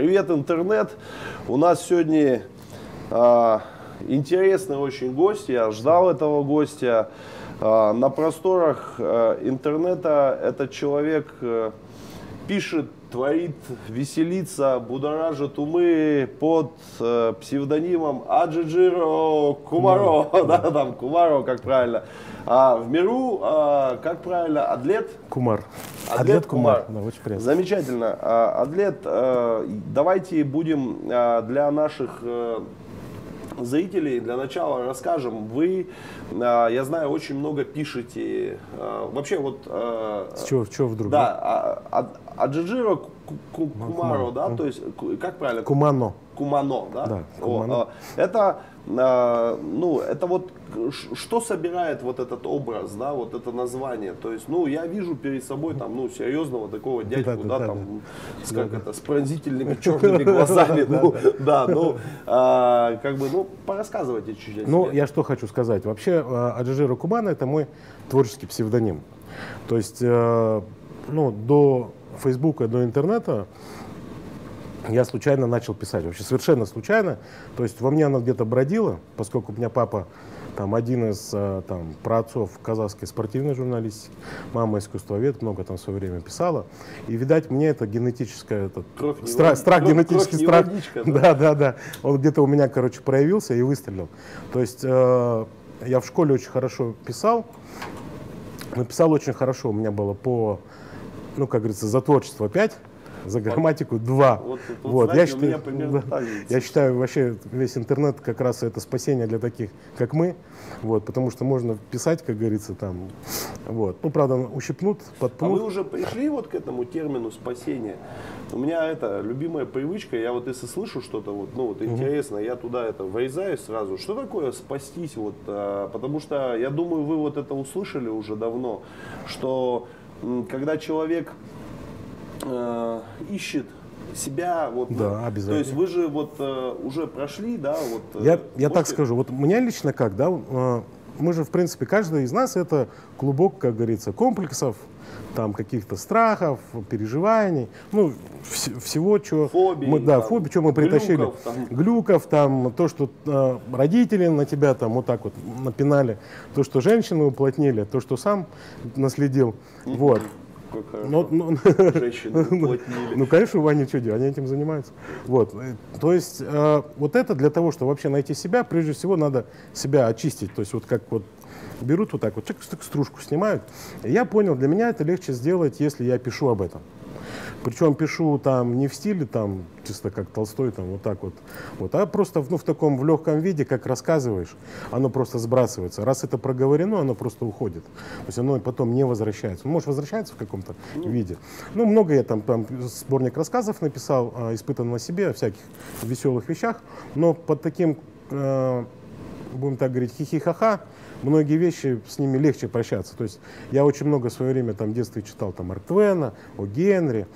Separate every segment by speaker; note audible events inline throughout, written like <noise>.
Speaker 1: Привет, интернет! У нас сегодня э, интересный очень гость. Я ждал этого гостя. Э, на просторах э, интернета этот человек э, пишет, творит, веселится, будоражит умы под э, псевдонимом Аджиджиро Кумаро. <laughs> да, там Кумаро, как правильно. А в миру, а, как правильно, Адлет?
Speaker 2: Кумар.
Speaker 1: Адлет Кумар.
Speaker 2: Да, очень приятно.
Speaker 1: Замечательно. А, Адлет, а, давайте будем а, для наших э, зрителей для начала расскажем. Вы, а, я знаю, очень много пишете. а, Вообще вот... а,
Speaker 2: С чего, чего вдруг?
Speaker 1: Да, а- а- Аджиджиро Ку- Ку- Кумаро, да,
Speaker 2: ну.
Speaker 1: то есть, как правильно?
Speaker 2: Кумано.
Speaker 1: Кумано, да?
Speaker 2: Да, Кумано.
Speaker 1: а, это, а, ну, это вот что собирает вот этот образ, да, вот это название. То есть, ну, я вижу перед собой там, ну, серьезного такого дядьку, да, там, с, как это, с пронзительными <laughs> черными глазами, ну, да, ну, а, как бы, ну, порассказывайте чуть-чуть.
Speaker 2: Ну, я что хочу сказать. Вообще, Аджижиро Кумана – это мой творческий псевдоним. То есть, э, ну, до Фейсбука, до интернета я случайно начал писать. Вообще совершенно случайно. То есть во мне оно где-то бродило, поскольку у меня папа там один из э, там, праотцов казахской спортивной журналистики, мама искусствовед, много там в свое время писала. И, видать, мне это генетическое, этот,
Speaker 1: Кровь
Speaker 2: страх,
Speaker 1: води-
Speaker 2: страх
Speaker 1: кровь-
Speaker 2: генетический
Speaker 1: кровь
Speaker 2: страх.
Speaker 1: водичка, да?
Speaker 2: да, да, да. Он где-то у меня, короче, проявился и выстрелил. То есть э, я в школе очень хорошо писал, но писал очень хорошо. У меня было по, ну, как говорится, за творчество 5, за грамматику 2.
Speaker 1: Вот, вот, знаете, у меня примерно
Speaker 2: да,
Speaker 1: так же.
Speaker 2: я считаю, вообще весь интернет как раз это спасение для таких, как мы, вот, потому что можно писать, как говорится, там, вот. Ну, правда, ущипнут,
Speaker 1: А
Speaker 2: подпнут.
Speaker 1: вы уже пришли вот к этому термину спасения? У меня это любимая привычка, я вот если слышу что-то вот, ну вот интересно, я туда это врезаюсь сразу. Что такое спастись? Вот, а, потому что я думаю, вы вот это услышали уже давно, что когда человек э, ищет себя, вот,
Speaker 2: Да, обязательно.
Speaker 1: то есть вы же вот э, уже прошли, да, вот. э,
Speaker 2: Я, я так скажу, вот у меня лично как, да, э, мы же, в принципе, каждый из нас это клубок, как говорится, комплексов, там каких-то страхов, переживаний, ну, вс- всего, что
Speaker 1: Фобий,
Speaker 2: мы, да,
Speaker 1: там,
Speaker 2: фобии, что мы притащили,
Speaker 1: глюков, там.
Speaker 2: глюков, там, то, что э, родители на тебя там вот так вот напинали, то, что женщины уплотнили, то, что сам наследил, вот.
Speaker 1: Как хорошо.
Speaker 2: Ну, ну,
Speaker 1: Женщины уплотнили.
Speaker 2: ну, конечно, Вани что делать, они этим занимаются. Вот. э, То есть э, вот это для того, чтобы вообще найти себя, прежде всего надо себя очистить. То есть вот как вот берут вот так вот, чик, стружку снимают. Я понял, для меня это легче сделать, если я пишу об этом. Причем пишу там не в стиле там чисто как Толстой там вот так вот, вот, а просто ну, в таком в легком виде, как рассказываешь, оно просто сбрасывается. Раз это проговорено, оно просто уходит. То есть оно потом не возвращается. Ну, может возвращается в каком-то виде. Ну много я там, там сборник рассказов написал, а, испытан на себе о всяких веселых вещах, но под таким э, будем так говорить, хихи-ха-ха, многие вещи с ними легче прощаться. То есть я очень много в свое время там в детстве читал там Марк Твена, о Генри,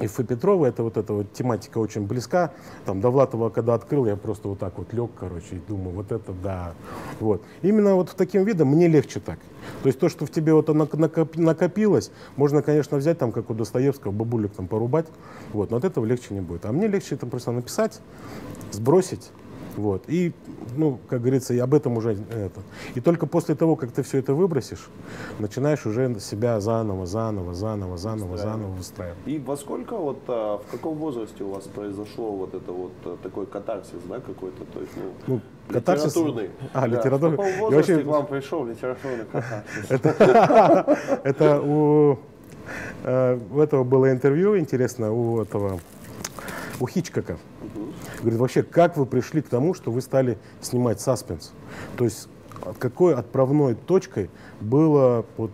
Speaker 2: и Ф. Петрова, это вот эта вот тематика очень близка. Там Довлатова, когда открыл, я просто вот так вот лег, короче, и думаю, вот это да. Вот. Именно вот таким видом мне легче так. То есть то, что в тебе вот накопилось, можно, конечно, взять там, как у Достоевского, бабулек там порубать, вот, но от этого легче не будет. А мне легче это просто написать, сбросить, вот. И, ну, как говорится, и об этом уже это. И только после того, как ты все это выбросишь, начинаешь уже себя заново, заново, заново, заново, заново выстраивать.
Speaker 1: И во сколько вот, а, в каком возрасте у вас произошло вот это вот а, такой катарсис, да, какой-то, то есть, ну,
Speaker 2: Ну, катарсис-
Speaker 1: литературный.
Speaker 2: А,
Speaker 1: Да,
Speaker 2: литературный.
Speaker 1: В каком возрасте
Speaker 2: вообще-
Speaker 1: к вам пришел литературный катарсис?
Speaker 2: Это <laughs> э, у этого было интервью интересно, у этого, у Хичкока. Говорит, вообще, как вы пришли к тому, что вы стали снимать саспенс? То есть, от какой отправной точкой было вот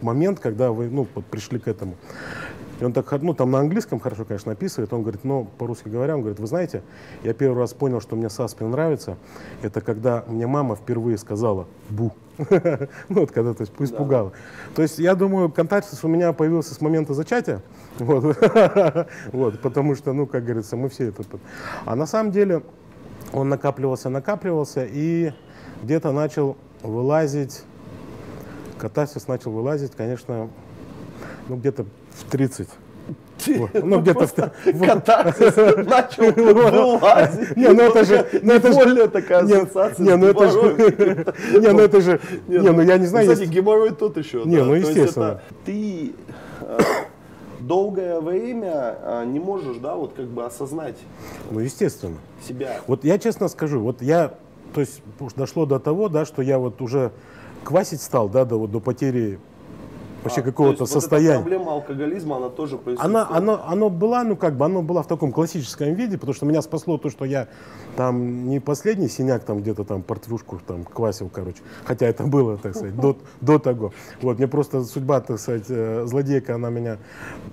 Speaker 2: момент, когда вы ну, пришли к этому? И он так, ну, там на английском хорошо, конечно, описывает. Он говорит, но по-русски говоря, он говорит, вы знаете, я первый раз понял, что мне саспен нравится, это когда мне мама впервые сказала «бу». <laughs> Ну, вот когда, то есть, испугала. То есть, я думаю, контактис у меня появился с момента зачатия, <laughs> вот, вот, потому что, ну, как говорится, мы все это... А на самом деле он накапливался, накапливался, и где-то начал вылазить, катарсис начал вылазить, конечно, ну, где-то в 30. Вот. Ну, где-то в-
Speaker 1: катарсис начал <laughs> вылазить.
Speaker 2: Не, ну это же, ну это же,
Speaker 1: такая
Speaker 2: не,
Speaker 1: ассоциация
Speaker 2: не,
Speaker 1: с
Speaker 2: ну это же, <laughs> не, ну это же, не, ну я не знаю,
Speaker 1: Кстати, геморрой тот еще.
Speaker 2: Не, ну, естественно.
Speaker 1: Ты э, долгое время э, не можешь, да, вот как бы осознать
Speaker 2: ну естественно.
Speaker 1: себя.
Speaker 2: Вот я честно скажу, вот я, то есть дошло до того, да, что я вот уже квасить стал, да, до, вот, до потери вообще
Speaker 1: А, то
Speaker 2: какого-то
Speaker 1: есть вот
Speaker 2: состояния.
Speaker 1: проблема алкоголизма, она тоже присутствует.
Speaker 2: Она, оно, оно была, ну как бы, оно было в таком классическом виде, потому что меня спасло то, что я там не последний синяк там где-то там портвюшку там квасил, короче. Хотя это было, так сказать, до, до того. Вот, мне просто судьба, так сказать, э, злодейка, она меня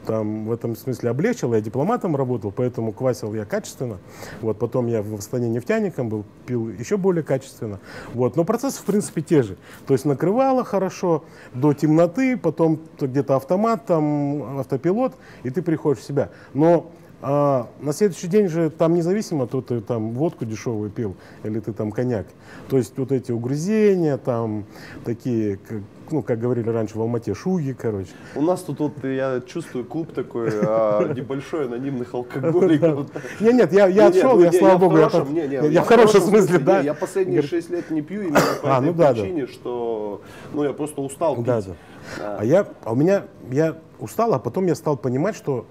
Speaker 2: там в этом смысле облегчила. Я дипломатом работал, поэтому квасил я качественно. Вот, потом я в Астане нефтяником был, пил еще более качественно. Вот, но процессы, в принципе, те же. То есть накрывало хорошо до темноты, потом где-то автомат, там автопилот, и ты приходишь в себя. Но а, на следующий день же там независимо, то ты там водку дешевую пил или ты там коньяк. То есть вот эти угрызения, там такие, как, ну, как говорили раньше в Алмате, шуги, короче.
Speaker 1: У нас тут вот, я чувствую, клуб такой а, <laughs> небольшой анонимных алкоголиков.
Speaker 2: Не, нет, я, я отшел,
Speaker 1: ну,
Speaker 2: я, слава богу, я, в хорошем смысле, да.
Speaker 1: Я последние
Speaker 2: Говорю,
Speaker 1: 6 лет не пью именно <laughs> по
Speaker 2: А,
Speaker 1: этой
Speaker 2: ну
Speaker 1: причине, что ну, я просто устал пить.
Speaker 2: А я, а у меня, я устал, а потом я стал понимать, что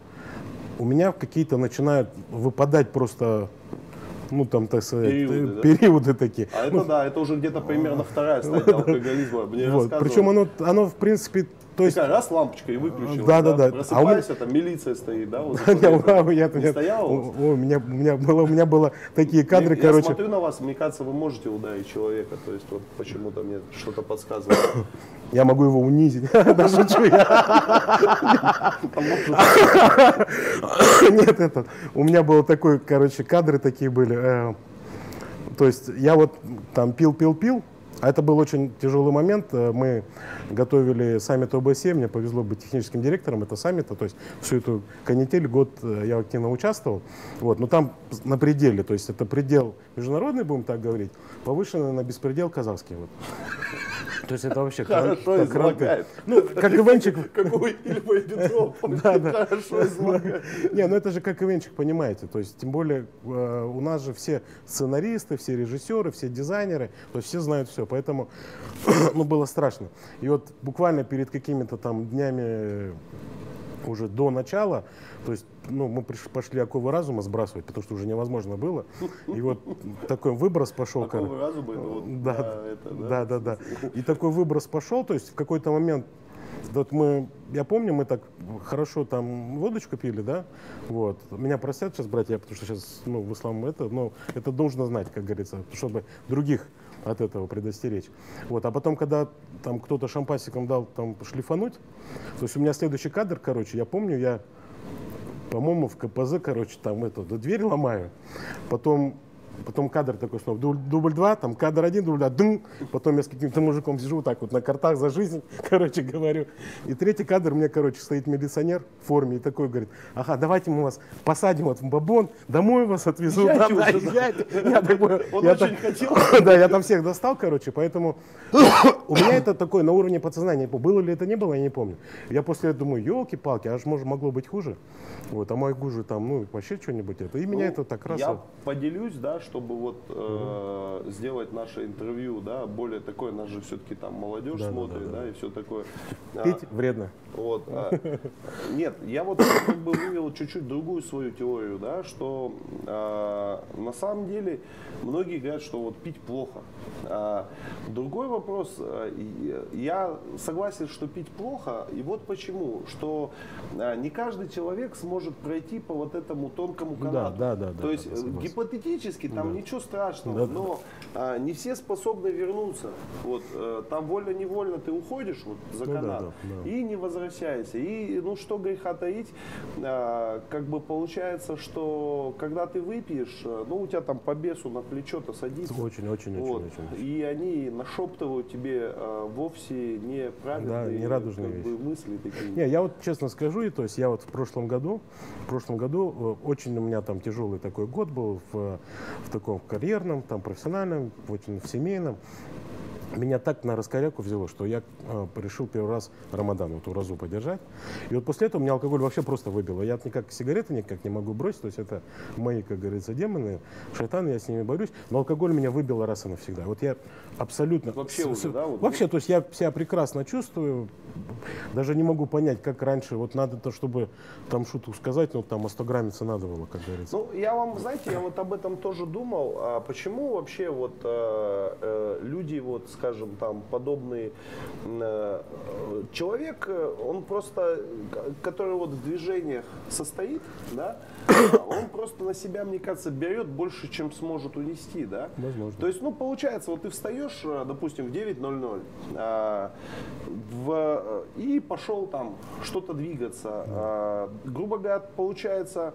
Speaker 2: у меня какие-то начинают выпадать просто, ну там, так сказать,
Speaker 1: Периоды, да?
Speaker 2: периоды такие.
Speaker 1: А это да, это уже где-то примерно вторая стадия <laughs> алкоголизма. Мне
Speaker 2: Вот.
Speaker 1: рассказывали.
Speaker 2: Причем оно, оно в принципе, то есть,
Speaker 1: Такая раз лампочка и выключилась.
Speaker 2: Да, да, да.
Speaker 1: Просыпаешься, там милиция стоит, да? Вот, <laughs>
Speaker 2: я,
Speaker 1: заходит.
Speaker 2: я-
Speaker 1: Не
Speaker 2: я-
Speaker 1: стояла у
Speaker 2: у меня, у меня было, у меня было такие кадры,
Speaker 1: я,
Speaker 2: короче.
Speaker 1: Я смотрю на вас, мне кажется, вы можете ударить человека. То есть вот почему-то мне что-то подсказывает.
Speaker 2: Я могу его унизить. <laughs> Да шучу я. Нет, это, у меня было такой, короче, кадры такие были. э, То есть я вот там пил, пил, пил, а это был очень тяжелый момент. э, Мы готовили саммит ОБСЕ, мне повезло быть техническим директором этого саммита, то есть всю эту канитель год э, я активно участвовал. Вот, но там на пределе, то есть это предел международный, будем так говорить, повышенный на беспредел казахский. Вот. То есть это вообще
Speaker 1: Хорошо излагает.
Speaker 2: Ну, как Иванчик,
Speaker 1: Как у. <laughs>
Speaker 2: Да, да.
Speaker 1: Хорошо излагает.
Speaker 2: Не, ну это же как ивенчик, понимаете. То есть, тем более, э, у нас же все сценаристы, все режиссеры, все дизайнеры, то есть все знают все. Поэтому, <clears throat> ну, было страшно. И вот буквально перед какими-то там днями э, уже до начала, то есть, ну, мы пошли оковы разума сбрасывать, потому что уже невозможно было. И вот такой выброс пошел. Короче.
Speaker 1: разума это вот?
Speaker 2: Да,
Speaker 1: да, это,
Speaker 2: да, да, да. И такой выброс пошел, то есть в какой-то момент, вот мы, я помню, мы так хорошо там водочку пили, да, вот. Меня простят сейчас братья, потому что сейчас, ну, в ислам это, но это нужно знать, как говорится, чтобы других от этого предостеречь. Вот, а потом, когда там кто-то шампасиком дал там шлифануть, то есть у меня следующий кадр, короче, я помню, я по-моему, в КПЗ, короче, там это, да, дверь ломаю, потом, потом кадр такой снова, дубль, два, там кадр один, дубль два, дым, потом я с каким-то мужиком сижу вот так вот на картах за жизнь, <laughs> короче, говорю. И третий кадр, мне, короче, стоит милиционер в форме и такой говорит, ага, давайте мы вас посадим вот в бабон, домой вас отвезу.
Speaker 1: Езжайте
Speaker 2: там, <laughs> да, езжайте». Я такой, <laughs>
Speaker 1: Он
Speaker 2: я
Speaker 1: очень
Speaker 2: так-
Speaker 1: хотел.
Speaker 2: Да, я там всех достал, короче, поэтому <coughs> у меня это такое на уровне подсознания. Я Было ли это, не было, я не помню. Я после этого думаю, елки-палки, аж может, могло быть хуже. Вот, а мой хуже там, ну, вообще что-нибудь это. И меня
Speaker 1: Ну,
Speaker 2: это так раз...
Speaker 1: Я поделюсь, да, чтобы вот э, сделать наше интервью, да, более такое, нас же все-таки там молодежь
Speaker 2: Да, да,
Speaker 1: смотрит,
Speaker 2: да,
Speaker 1: да, и все такое. А,
Speaker 2: Пить вредно.
Speaker 1: Вот. а, <laughs> Нет, я вот как бы вывел чуть-чуть другую свою теорию, да, что а, на самом деле многие говорят, что вот пить плохо. А, другой вопрос, а, я согласен, что пить плохо, и вот почему, что а, не каждый человек сможет пройти по вот этому тонкому
Speaker 2: Да,
Speaker 1: канату.
Speaker 2: да, да, да,
Speaker 1: То есть
Speaker 2: да,
Speaker 1: э, гипотетически там
Speaker 2: Да.
Speaker 1: ничего страшного,
Speaker 2: Да, да.
Speaker 1: но а, не все способны вернуться. Вот э, там вольно-невольно ты уходишь вот за
Speaker 2: Ну да,
Speaker 1: канат
Speaker 2: да, да.
Speaker 1: и не возвращайся. И ну что греха таить, а, как бы получается, что когда ты выпьешь, э, ну у тебя там по бесу на плечо-то садится.
Speaker 2: Очень, очень, очень,
Speaker 1: Вот.
Speaker 2: очень, очень.
Speaker 1: И они нашептывают тебе э, вовсе не правильные
Speaker 2: Да, нерадужные
Speaker 1: как бы, мысли такие.
Speaker 2: Не, я вот честно скажу, и то есть я вот в прошлом году, в прошлом году очень у меня там тяжелый такой год был в, в таком карьерном, там профессиональном, в семейном. Меня так на раскоряку взяло, что я э, решил первый раз Рамадан, вот уразу подержать. И вот после этого меня алкоголь вообще просто выбило. Я никак сигареты никак не могу бросить, то есть это мои, как говорится, демоны, шайтаны, я с ними борюсь. Но алкоголь меня выбило раз и навсегда. Вот я абсолютно...
Speaker 1: Вообще
Speaker 2: с-
Speaker 1: уже, да, вот?
Speaker 2: Вообще, то есть я себя прекрасно чувствую, даже не могу понять, как раньше, вот надо то, чтобы там шутку сказать, но там о 100 граммице надо было, как говорится.
Speaker 1: Ну, я вам, знаете, я вот об этом тоже думал. А почему вообще вот э, э, люди, вот, скажем, там, подобные... э, человек, э, он просто, который вот в движениях состоит, да, он просто на себя, мне кажется, берет больше, чем сможет унести, да?
Speaker 2: Возможно.
Speaker 1: То есть, ну, получается, вот ты встаешь, э, допустим, в 9.00 а, в, и пошел там что-то двигаться. А, грубо говоря, получается,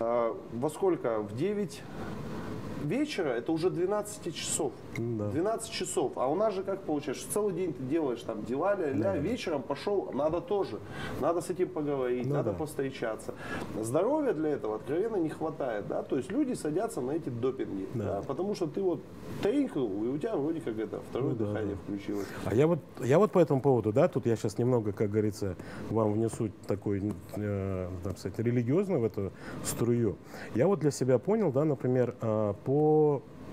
Speaker 1: а, во сколько? В 9 вечера это уже 12 часов.
Speaker 2: Да.
Speaker 1: 12 часов. А у нас же как получается, целый день ты делаешь там дела, ля, ля, вечером пошел, надо тоже. Надо с этим поговорить,
Speaker 2: Ну
Speaker 1: надо
Speaker 2: да.
Speaker 1: повстречаться. Здоровья для этого откровенно не хватает, да, то есть люди садятся на эти допинги,
Speaker 2: Да.
Speaker 1: да, потому что ты вот тренькнул, и у тебя вроде как это второе
Speaker 2: Ну да,
Speaker 1: дыхание включилось.
Speaker 2: А я вот, я вот по этому поводу, да, тут я сейчас немного, как говорится, вам внесу такой, э, так сказать, религиозный в эту струю. Я вот для себя понял, да, например, э, по,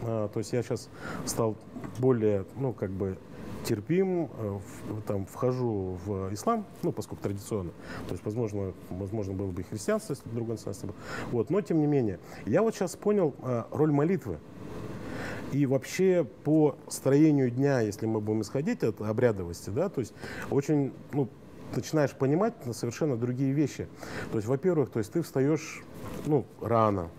Speaker 2: э, то есть я сейчас стал более, ну, как бы терпим, э, там, вхожу в ислам, ну, поскольку традиционно, то есть, возможно, возможно было бы и христианство, если бы другое национальность было. Вот, но, тем не менее, я вот сейчас понял э, роль молитвы. И вообще по строению дня, если мы будем исходить от обрядовости, да, то есть очень, ну, начинаешь понимать совершенно другие вещи. То есть, во-первых, то есть ты встаешь, ну, рано,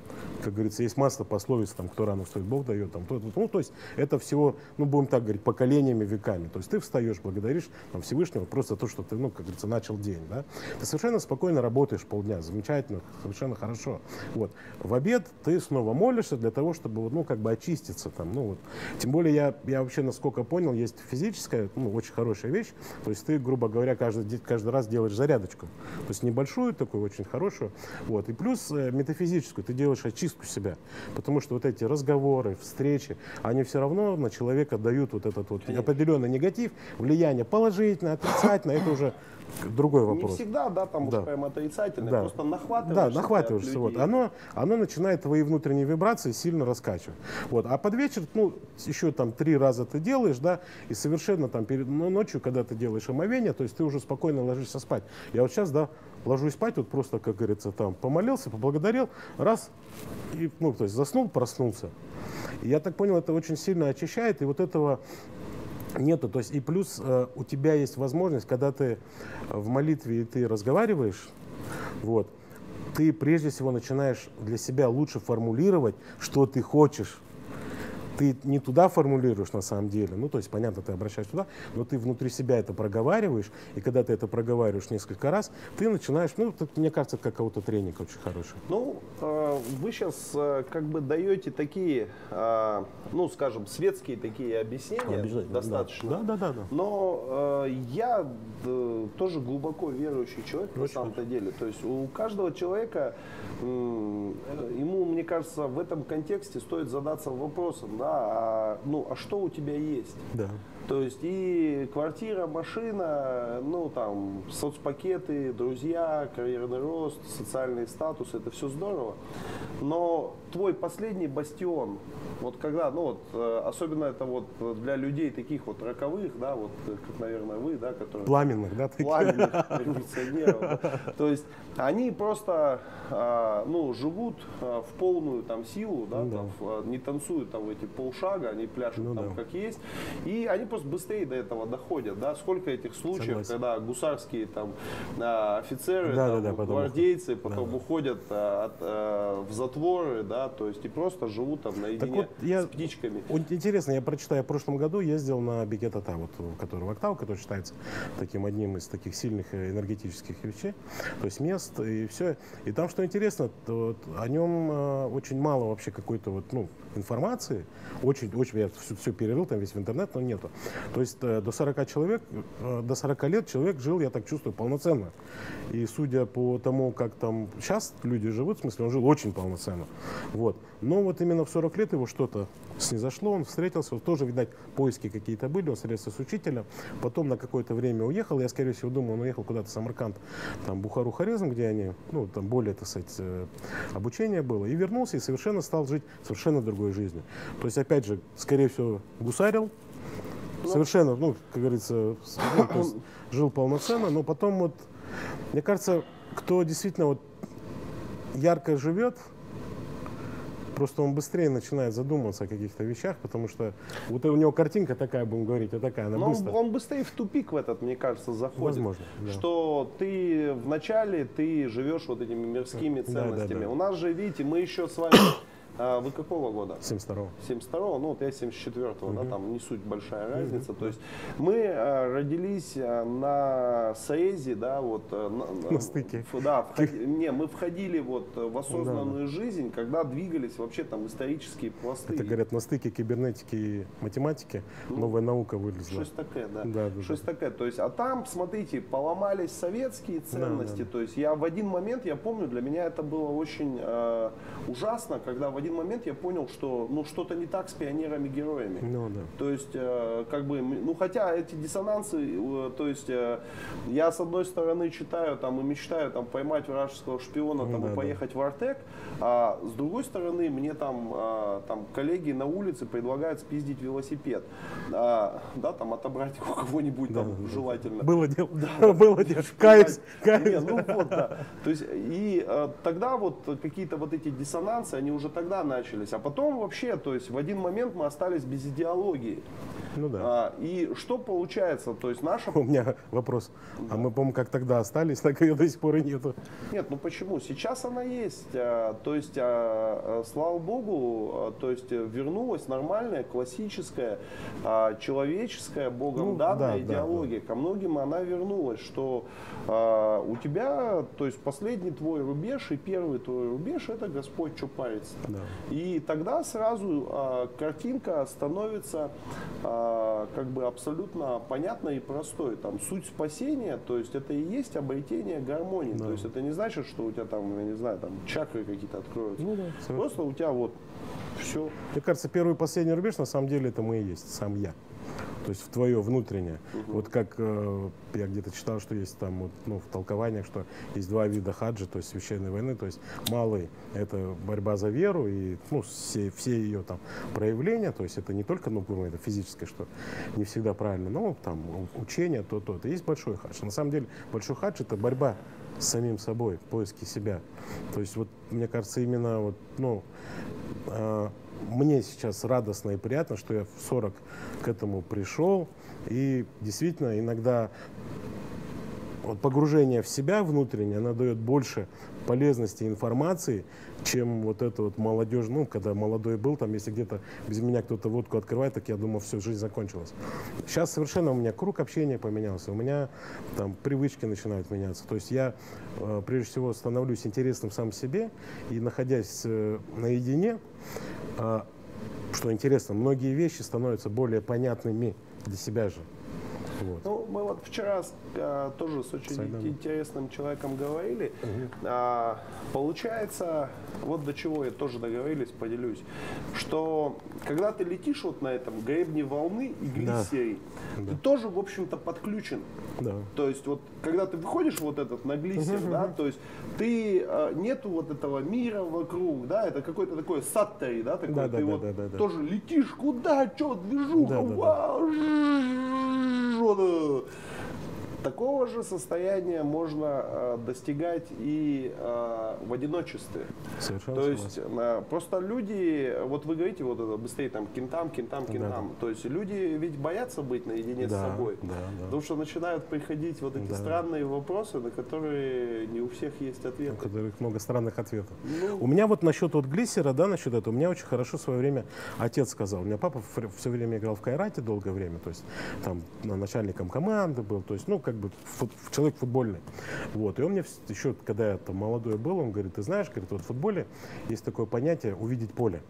Speaker 2: как говорится, есть масса пословиц, там, кто рано встает, Бог дает, там, то, ну, то есть это всего, ну, будем так говорить, поколениями, веками. То есть ты встаешь, благодаришь там, Всевышнего просто за то, что ты, ну, как говорится, начал день, да. Ты совершенно спокойно работаешь полдня, замечательно, совершенно хорошо. Вот. В обед ты снова молишься для того, чтобы, ну, как бы очиститься там, ну, вот. Тем более я, я вообще, насколько понял, есть физическая, ну, очень хорошая вещь, то есть ты, грубо говоря, каждый, каждый раз делаешь зарядочку, то есть небольшую такую, очень хорошую, вот, и плюс э, метафизическую, ты делаешь очистку себя, потому что вот эти разговоры, встречи, они все равно на человека дают вот этот вот определенный негатив, влияние положительное, отрицательное, это уже другой
Speaker 1: Не
Speaker 2: вопрос.
Speaker 1: всегда, да, там
Speaker 2: Да.
Speaker 1: уж прям отрицательное,
Speaker 2: Да.
Speaker 1: просто нахватываешься.
Speaker 2: Да,
Speaker 1: ты
Speaker 2: нахватываешься.
Speaker 1: от
Speaker 2: Вот. Оно, оно начинает твои внутренние вибрации сильно раскачивать. Вот. А под вечер, ну, еще там три раза ты делаешь, да, и совершенно там перед ну, ночью, когда ты делаешь омовение, то есть ты уже спокойно ложишься спать. Я вот сейчас, да, ложусь спать, вот просто, как говорится, там помолился, поблагодарил, раз, и, ну, то есть заснул, проснулся. И я так понял, это очень сильно очищает, и вот этого Нету, то есть и плюс э, у тебя есть возможность, когда ты в молитве и ты разговариваешь, вот, ты прежде всего начинаешь для себя лучше формулировать, что ты хочешь. Ты не туда формулируешь на самом деле, ну то есть понятно, ты обращаешься туда, но ты внутри себя это проговариваешь, и когда ты это проговариваешь несколько раз, ты начинаешь, ну это, мне кажется, как какого-то тренинга очень хороший.
Speaker 1: Ну, э, вы сейчас как бы даете такие, э, ну, скажем, светские такие объяснения, достаточно.
Speaker 2: Да, да, да, да.
Speaker 1: Но э, я э, тоже глубоко верующий человек на
Speaker 2: Очень
Speaker 1: самом-то деле. То есть у каждого человека, э, ему, мне кажется, в этом контексте стоит задаться вопросом, да, а, ну, а что у тебя есть?
Speaker 2: да.
Speaker 1: То есть и квартира, машина, ну там соцпакеты, друзья, карьерный рост, социальный статус, это все здорово. Но твой последний бастион, вот когда, ну вот, э, особенно это вот для людей таких вот роковых, да, вот как, наверное, вы, да, которые
Speaker 2: Пламенных, да?
Speaker 1: пламенных <laughs> революционеров. То есть они просто а, ну, живут а, в полную там силу, да,
Speaker 2: Ну
Speaker 1: там, не танцуют там эти полшага, они пляшут
Speaker 2: Ну
Speaker 1: там как есть. И они просто быстрее до этого доходят. Да? Сколько этих случаев,
Speaker 2: Согласен.
Speaker 1: когда гусарские там а, офицеры,
Speaker 2: Да,
Speaker 1: там,
Speaker 2: да, да, потом
Speaker 1: гвардейцы
Speaker 2: уходят.
Speaker 1: потом
Speaker 2: Да, да.
Speaker 1: уходят а, от, а, в затворы, да, то есть и просто живут там наедине
Speaker 2: вот я-
Speaker 1: с птичками.
Speaker 2: Интересно, я прочитаю, я в прошлом году ездил на Бекетата, вот, который в Октау, который считается таким одним из таких сильных э, энергетических вещей, то есть мест и все. И там, что интересно, то вот о нем э, очень мало вообще какой-то вот, ну, информации, очень, очень, я все, все перерыл там весь в интернет, но нету. То есть э, до 40 человек, э, до 40 лет человек жил, я так чувствую, полноценно. И судя по тому, как там сейчас люди живут, в смысле, он жил очень полноценно. Вот. Но вот именно в 40 лет его что-то снизошло, он встретился, вот тоже, видать, поиски какие-то были, он встретился с учителем, потом на какое-то время уехал, я, скорее всего, думаю, он уехал куда-то в Самарканд, там, Бухару, Хорезм, где они, ну, там, более, так сказать, э, обучение было, и вернулся, и совершенно стал жить совершенно другой жизнью. То есть, опять же, скорее всего, гусарил, совершенно, ну, как говорится, ну, есть <coughs> жил полноценно, но потом вот, мне кажется, кто действительно вот ярко живет, просто он быстрее начинает задумываться о каких-то вещах, потому что вот у него картинка такая, будем говорить, вот такая, она
Speaker 1: Но он,
Speaker 2: быстро.
Speaker 1: он быстрее в тупик в этот, мне кажется, заходит.
Speaker 2: Возможно, да.
Speaker 1: Что ты вначале ты живешь вот этими мирскими
Speaker 2: Да, да,
Speaker 1: ценностями.
Speaker 2: да.
Speaker 1: У нас же, видите, мы еще с вами. А, Вы какого года?
Speaker 2: 72
Speaker 1: 72-го, ну вот я 74-го, да, там не суть большая разница. То есть мы э, родились э, на Соезе, да, вот. э, на,
Speaker 2: На стыке.
Speaker 1: Да, входи- <laughs> не, мы входили вот в осознанную жизнь, когда двигались вообще там исторические пласты.
Speaker 2: Это, говорят, на стыке кибернетики и математики новая наука вылезла.
Speaker 1: Что-то такое, да.
Speaker 2: Да, да,
Speaker 1: Что-то такое. То есть, а там, смотрите, поломались советские ценности.
Speaker 2: да,
Speaker 1: То есть я в один момент, я помню, для меня это было очень э, ужасно, когда в один момент я понял, что ну что-то не так с пионерами-героями.
Speaker 2: Ну да.
Speaker 1: То есть, э, как бы, ну хотя эти диссонансы, э, то есть, э, я с одной стороны читаю там и мечтаю там поймать вражеского шпиона там,
Speaker 2: Ну,
Speaker 1: и
Speaker 2: да,
Speaker 1: поехать в Артек, а с другой стороны мне там, а, там коллеги на улице предлагают спиздить велосипед, А, да, там отобрать <laughs> у кого-нибудь там желательно.
Speaker 2: Было дело. <laughs> Было дело. Каюсь, каюсь.
Speaker 1: ну вот, да. То есть, и э, тогда вот какие-то вот эти диссонансы, они уже тогда начались. А потом вообще, то есть в один момент мы остались без идеологии.
Speaker 2: Ну да.
Speaker 1: А, и что получается? То есть наша... <laughs>
Speaker 2: У меня вопрос. А мы, по-моему, как тогда остались, <laughs> так ее до сих пор и нету.
Speaker 1: Нет, ну почему? Сейчас она есть. А, То есть, а, а, слава богу, а, то есть вернулась нормальная, классическая, а, человеческая, Богом
Speaker 2: Ну,
Speaker 1: данная
Speaker 2: да, да,
Speaker 1: идеология. Ко многим она вернулась, что а, у тебя, то есть последний твой рубеж и первый твой рубеж, это Господь, что парится.
Speaker 2: Да.
Speaker 1: И тогда сразу а, картинка становится а, как бы абсолютно понятной и простой. Там суть спасения, то есть это и есть обретение гармонии. То есть это не значит, что у тебя там, я не знаю, там чакры какие-то откроются.
Speaker 2: Ну да.
Speaker 1: Просто у тебя вот все.
Speaker 2: Мне кажется, первый и последний рубеж на самом деле это мы и есть, сам я. То есть в твое внутреннее. Вот как э, я где-то читал, что есть там вот, ну, в толкованиях, что есть два вида хаджи, то есть священной войны. То есть малый – это борьба за веру и ну, все, все ее там проявления. То есть это не только ну, это физическое, что не всегда правильно, но там учение, то-то. то. Есть большой хадж. На самом деле большой хадж – это борьба с самим собой, поиски себя. То есть вот мне кажется именно вот, ну, а, мне сейчас радостно и приятно, что я в 40 к этому пришел. И действительно, иногда вот погружение в себя внутреннее, оно дает больше полезности информации, чем вот это вот молодежь, ну, когда молодой был, там, если где-то без меня кто-то водку открывает, так я думал, все, жизнь закончилась. Сейчас совершенно у меня круг общения поменялся, у меня там привычки начинают меняться. То есть я, э, прежде всего, становлюсь интересным сам себе, и находясь э, наедине, а, что интересно, многие вещи становятся более понятными для себя же. Вот.
Speaker 1: Ну, мы вот вчера а, тоже с очень
Speaker 2: Сайдам.
Speaker 1: интересным человеком говорили. А, получается, вот до чего я тоже договорились, поделюсь, что когда ты летишь вот на этом гребне волны и глиссерий, ты тоже, в общем-то, подключен.
Speaker 2: Да.
Speaker 1: То есть вот когда ты выходишь вот этот на глиссер, да, то есть ты а, нету вот этого мира вокруг, да, это какой-то такой саттери, да, такой,
Speaker 2: Да,
Speaker 1: ты
Speaker 2: да, да,
Speaker 1: вот
Speaker 2: да, да, да.
Speaker 1: тоже летишь куда, что, движуха,
Speaker 2: Да, да, да.
Speaker 1: Вау, жжёно. Такого же состояния можно э, достигать и э, в одиночестве.
Speaker 2: Совершенно
Speaker 1: То есть э, просто люди, вот вы говорите вот это быстрее там кентам, кентам, кентам. То есть люди ведь боятся быть наедине с
Speaker 2: Да,
Speaker 1: собой.
Speaker 2: да, да.
Speaker 1: Потому что начинают приходить вот эти
Speaker 2: Да.
Speaker 1: странные вопросы, на которые не у всех есть
Speaker 2: у
Speaker 1: ответы.
Speaker 2: которых много странных ответов.
Speaker 1: Ну.
Speaker 2: У меня вот насчет вот глиссера, да, насчет этого, у меня очень хорошо в свое время отец сказал. У меня папа все время играл в Кайрате долгое время, то есть там начальником команды был, то есть, ну, как бы фут- человек футбольный. Вот. И он мне еще, когда я там молодой был, он говорит, ты знаешь, говорит, вот в футболе есть такое понятие увидеть поле.